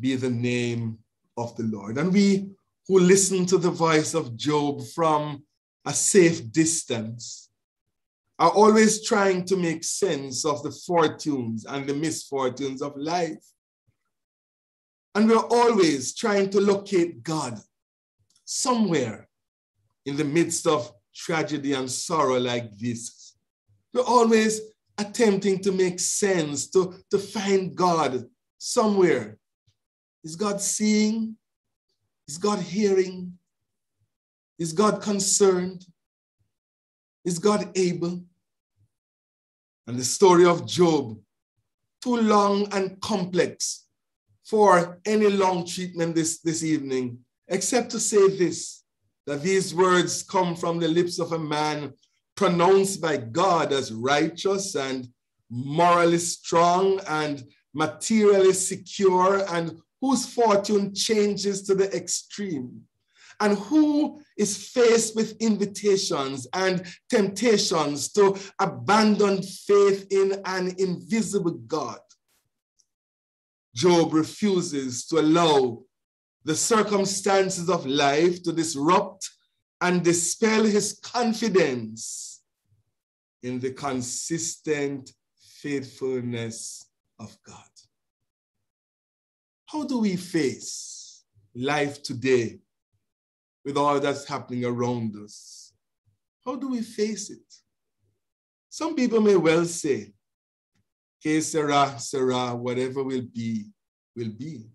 be the name of the Lord. And we who listen to the voice of Job from a safe distance are always trying to make sense of the fortunes and the misfortunes of life. And we're always trying to locate God somewhere in the midst of tragedy and sorrow like this. We're always attempting to make sense, to, to find God somewhere is God seeing? Is God hearing? Is God concerned? Is God able? And the story of Job, too long and complex for any long treatment this, this evening, except to say this that these words come from the lips of a man pronounced by God as righteous and morally strong and materially secure and whose fortune changes to the extreme. and who is faced with invitations and temptations to abandon faith in an invisible God. Job refuses to allow the circumstances of life to disrupt and dispel his confidence in the consistent faithfulness of God. How do we face life today with all that's happening around us? How do we face it? Some people may well say, que sera, sera, whatever will be, will be.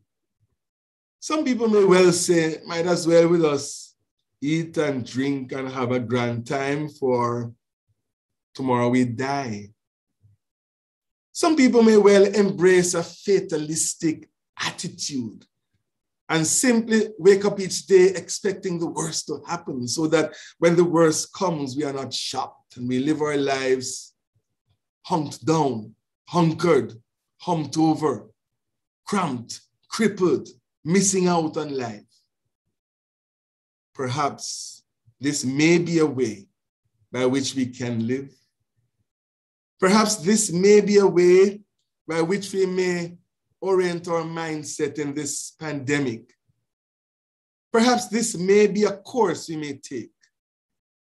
Some people may well say, might as well with us eat and drink and have a grand time for tomorrow we die. Some people may well embrace a fatalistic attitude and simply wake up each day expecting the worst to happen so that when the worst comes, we are not shocked and we live our lives humped down, hunkered, humped over, cramped, crippled, missing out on life. Perhaps this may be a way by which we can live. Perhaps this may be a way by which we may orient our mindset in this pandemic. Perhaps this may be a course we may take,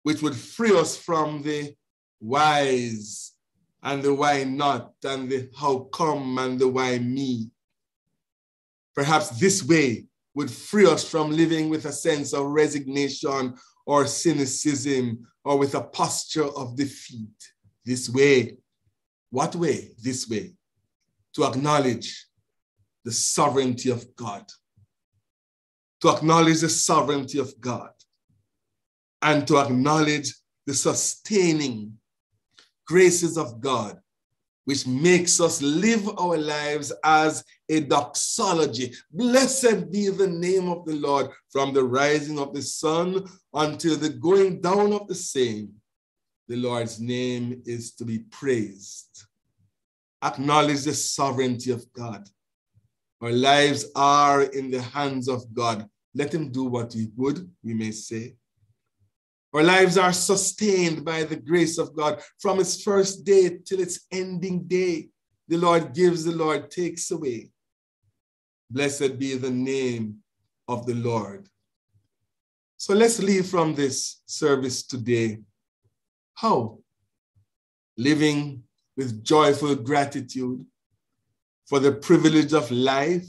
which would free us from the whys and the why not and the how come and the why me. Perhaps this way would free us from living with a sense of resignation or cynicism or with a posture of defeat. This way. What way? This way. To acknowledge the sovereignty of God, to acknowledge the sovereignty of God, and to acknowledge the sustaining graces of God, which makes us live our lives as a doxology. Blessed be the name of the Lord from the rising of the sun until the going down of the same. The Lord's name is to be praised. Acknowledge the sovereignty of God our lives are in the hands of God. Let him do what he would, we may say. Our lives are sustained by the grace of God from its first day till its ending day. The Lord gives, the Lord takes away. Blessed be the name of the Lord. So let's leave from this service today. How? Living with joyful gratitude for the privilege of life,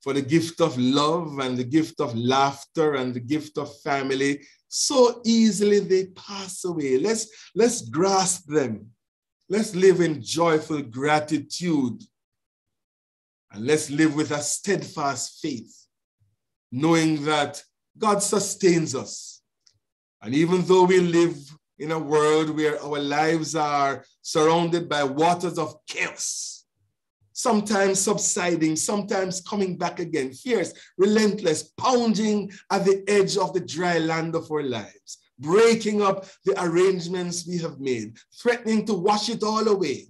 for the gift of love and the gift of laughter and the gift of family. So easily they pass away. Let's, let's grasp them. Let's live in joyful gratitude. And let's live with a steadfast faith, knowing that God sustains us. And even though we live in a world where our lives are surrounded by waters of chaos, sometimes subsiding, sometimes coming back again, fierce, relentless, pounding at the edge of the dry land of our lives, breaking up the arrangements we have made, threatening to wash it all away.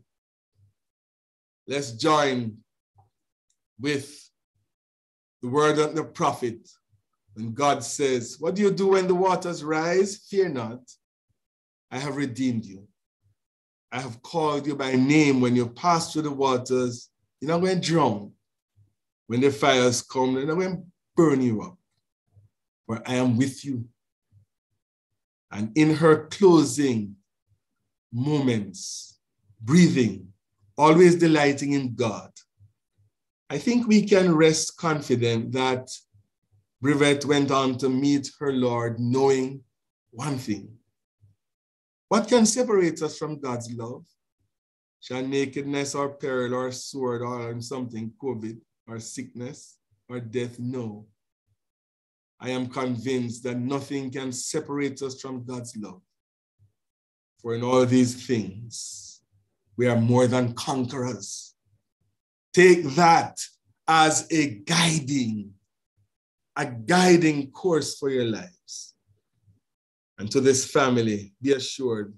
Let's join with the word of the prophet. And God says, What do you do when the waters rise? Fear not. I have redeemed you. I have called you by name when you pass through the waters. You're not going to drown. When the fires come, they're not going to burn you up. For I am with you. And in her closing moments, breathing, always delighting in God, I think we can rest confident that Brevette went on to meet her Lord knowing one thing. What can separate us from God's love? Shall nakedness or peril or sword or something, COVID or sickness or death? No. I am convinced that nothing can separate us from God's love. For in all these things, we are more than conquerors. Take that as a guiding, a guiding course for your lives. And to this family, be assured,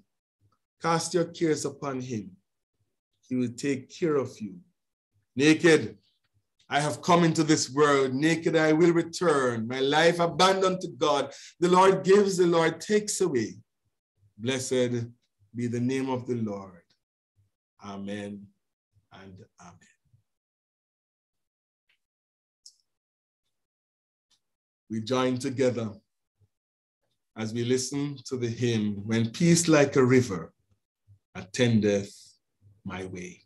cast your cares upon him he will take care of you. Naked I have come into this world, naked I will return, my life abandoned to God. The Lord gives, the Lord takes away. Blessed be the name of the Lord. Amen and amen. We join together as we listen to the hymn, When Peace Like a River Attendeth My Way.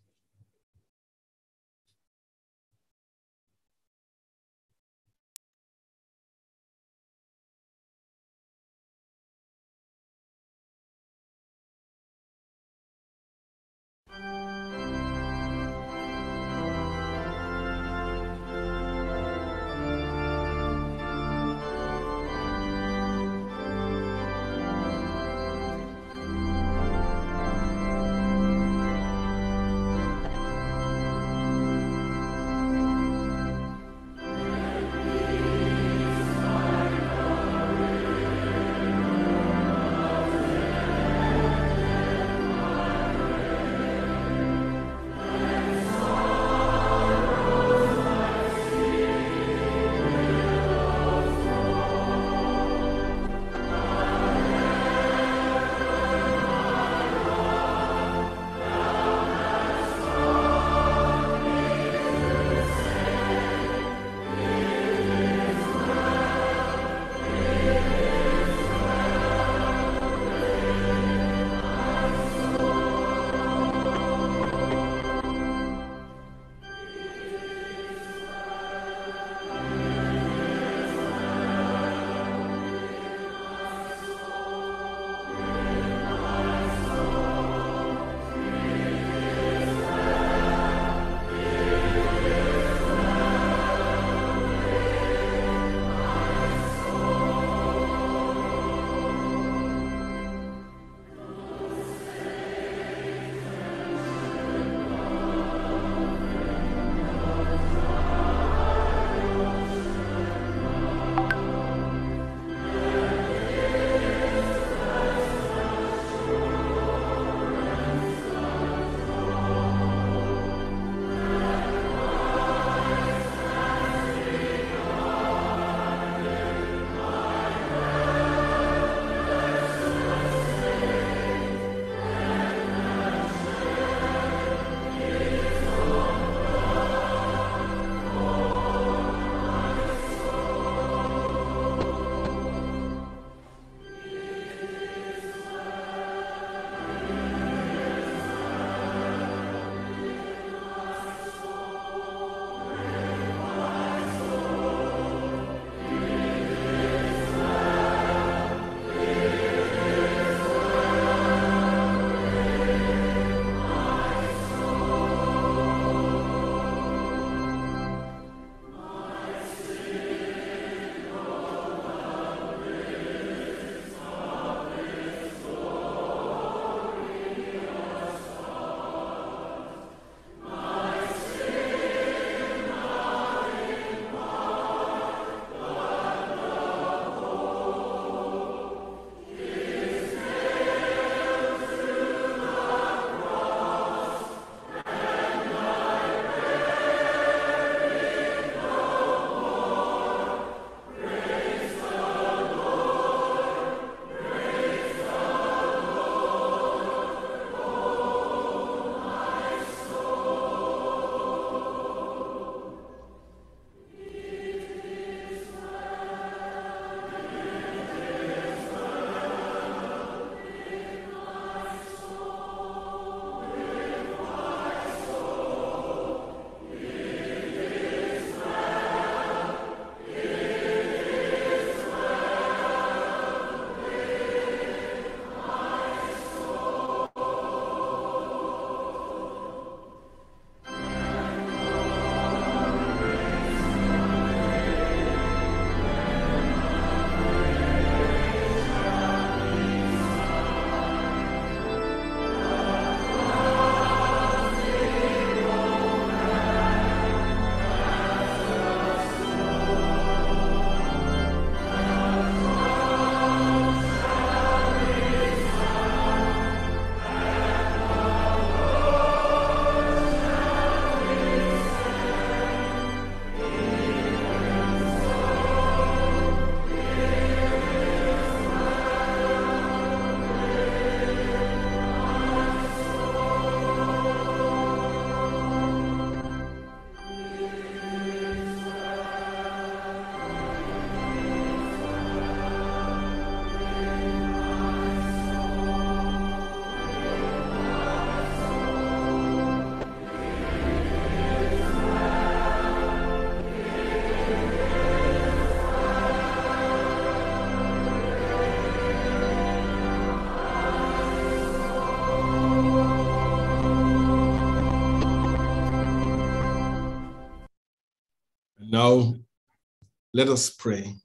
Let us pray.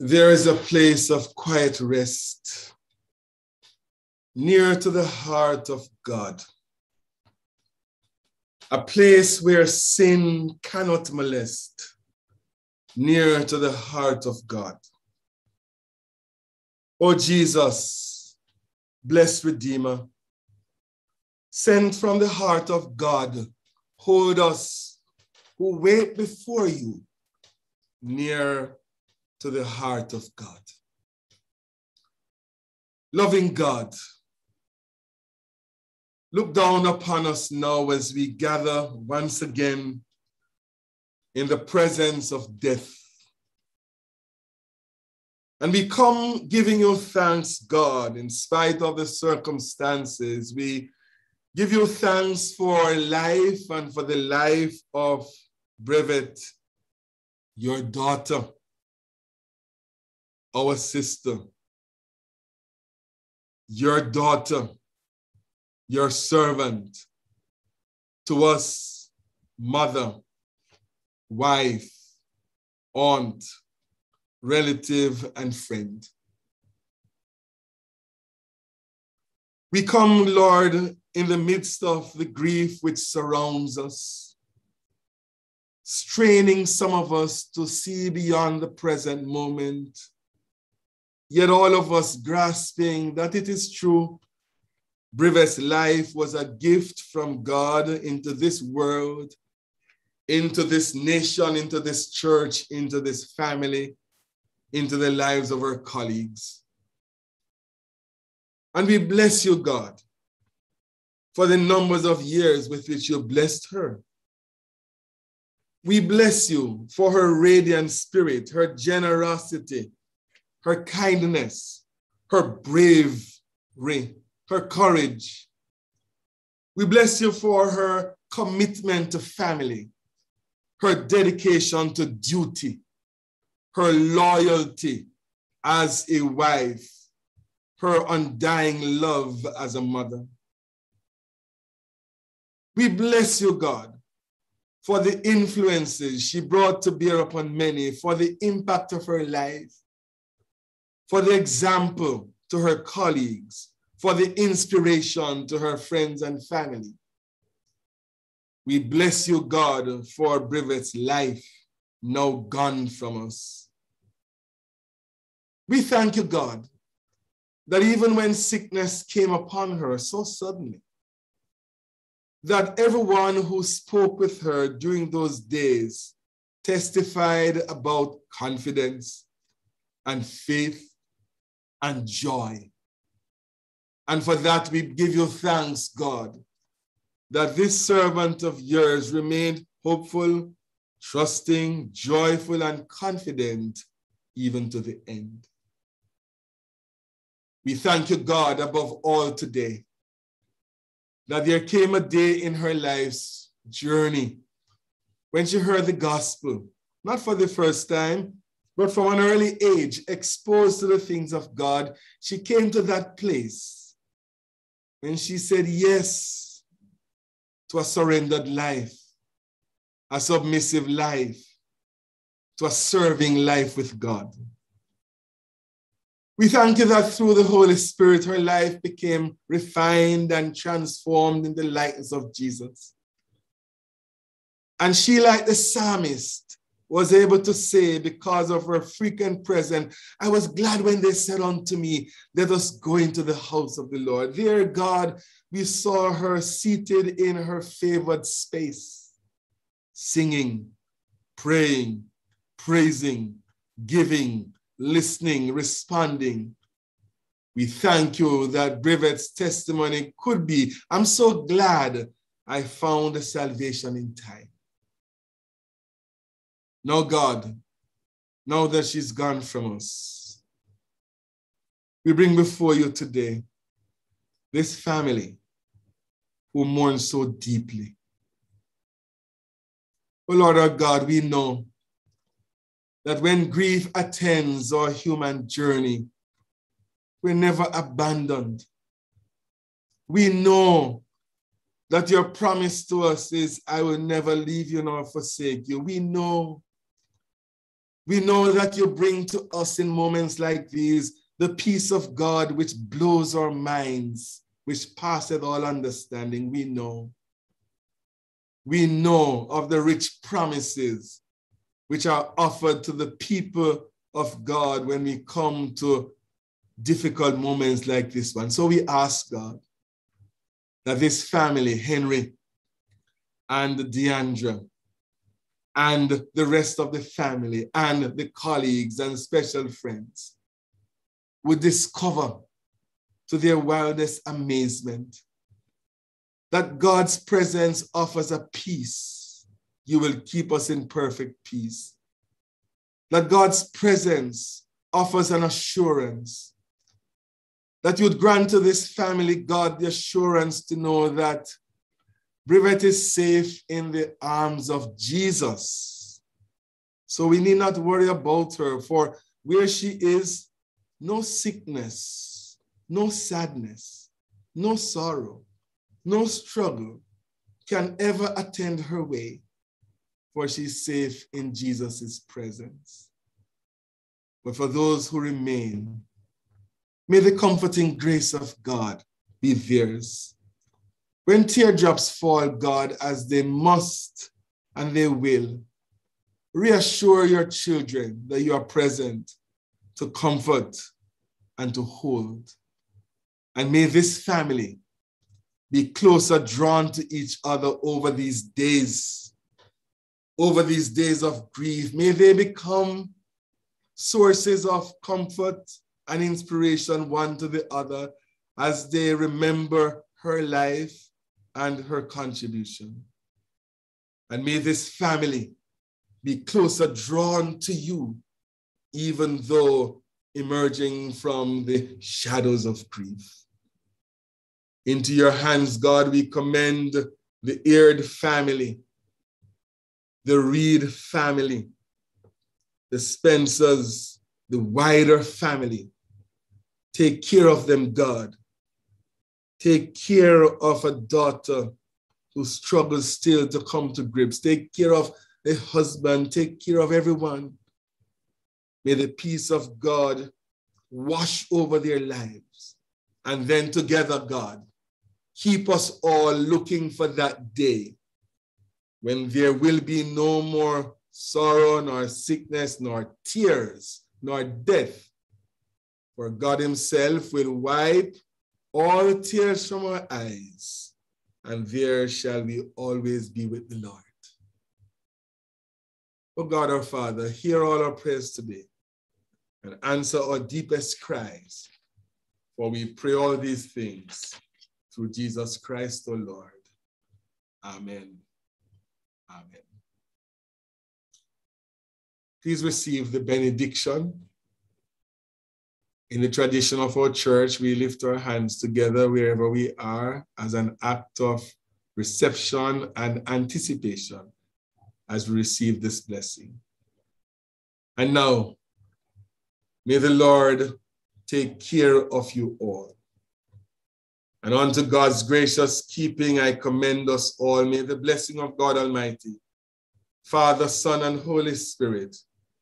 There is a place of quiet rest near to the heart of God, a place where sin cannot molest, near to the heart of God. O Jesus, blessed Redeemer, sent from the heart of God, hold us who wait before you near to the heart of God. Loving God, look down upon us now as we gather once again in the presence of death. And we come giving you thanks, God, in spite of the circumstances. We give you thanks for life and for the life of Brevette, your daughter, our sister, your daughter, your servant, to us, mother, wife, aunt, relative, and friend. We come, Lord, in the midst of the grief which surrounds us, straining some of us to see beyond the present moment, yet all of us grasping that it is true. Brevette's life was a gift from God into this world, into this nation, into this church, into this family, into the lives of our colleagues. And we bless you, God, for the numbers of years with which you blessed her. We bless you for her radiant spirit, her generosity, her kindness, her bravery, her courage. We bless you for her commitment to family, her dedication to duty, her loyalty as a wife, her undying love as a mother. We bless you, God, for the influences she brought to bear upon many, for the impact of her life, for the example to her colleagues, for the inspiration to her friends and family. We bless you, God, for Brevette's life now gone from us. We thank you, God, that even when sickness came upon her so suddenly, that everyone who spoke with her during those days testified about confidence and faith and joy. And for that, we give you thanks, God, that this servant of yours remained hopeful, trusting, joyful, and confident even to the end. We thank you, God, above all today, that there came a day in her life's journey when she heard the gospel, not for the first time, but from an early age, exposed to the things of God, she came to that place when she said yes to a surrendered life, a submissive life, to a serving life with God. We thank you that through the Holy Spirit, her life became refined and transformed in the likeness of Jesus. And she, like the psalmist, was able to say, because of her frequent presence, I was glad when they said unto me, Let us go into the house of the Lord. There, God, we saw her seated in her favored space, singing, praying, praising, giving, listening, responding. We thank you that Brevette's testimony could be. I'm so glad I found salvation in time. Now, God, now that she's gone from us, we bring before you today this family who mourns so deeply. Oh Lord our God, we know that when grief attends our human journey, we're never abandoned. We know that your promise to us is, I will never leave you nor forsake you. We know, we know that you bring to us in moments like these the peace of God which blows our minds, which passeth all understanding. We know. We know of the rich promises which are offered to the people of God when we come to difficult moments like this one. So we ask God that this family, Henry and Deandra, and the rest of the family, and the colleagues and special friends would discover to their wildest amazement that God's presence offers a peace. You will keep us in perfect peace. That God's presence offers an assurance that you would grant to this family, God, the assurance to know that Brevette is safe in the arms of Jesus. So we need not worry about her, for where she is, no sickness, no sadness, no sorrow, no struggle can ever attend her way, for she's safe in Jesus' presence. But for those who remain, May the comforting grace of God be theirs. When teardrops fall, God, as they must and they will, reassure your children that you are present to comfort and to hold. And may this family be closer drawn to each other over these days, over these days of grief. May they become sources of comfort and inspiration one to the other as they remember her life and her contribution. And may this family be closer drawn to you, even though emerging from the shadows of grief. Into your hands, God, we commend the Aird family, the Reed family, the Spencers, the wider family, Take care of them, God. Take care of a daughter who struggles still to come to grips. Take care of a husband. Take care of everyone. May the peace of God wash over their lives. And then together, God, keep us all looking for that day when there will be no more sorrow, nor sickness, nor tears, nor death, for God Himself will wipe all tears from our eyes, and there shall we always be with the Lord. Oh God, our Father, hear all our prayers today and answer our deepest cries. For we pray all these things through Jesus Christ, O Lord. Amen. Amen. Please receive the benediction in the tradition of our church, we lift our hands together wherever we are as an act of reception and anticipation as we receive this blessing. And now, may the Lord take care of you all. And unto God's gracious keeping, I commend us all. May the blessing of God Almighty, Father, Son, and Holy Spirit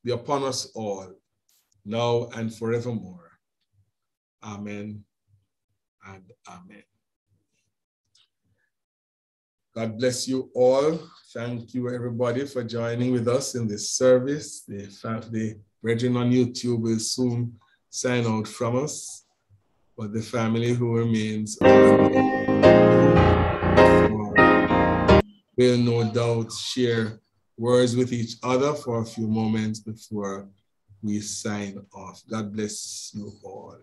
be upon us all, now and forevermore. Amen and amen. God bless you all. Thank you, everybody, for joining with us in this service. The, the brethren on YouTube will soon sign out from us, but the family who remains will no doubt share words with each other for a few moments before we sign off. God bless you all.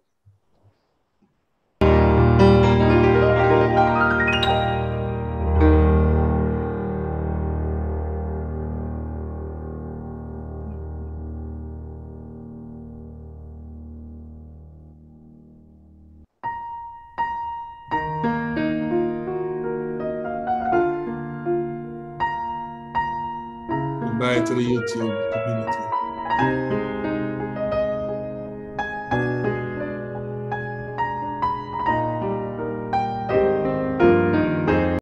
To the YouTube community.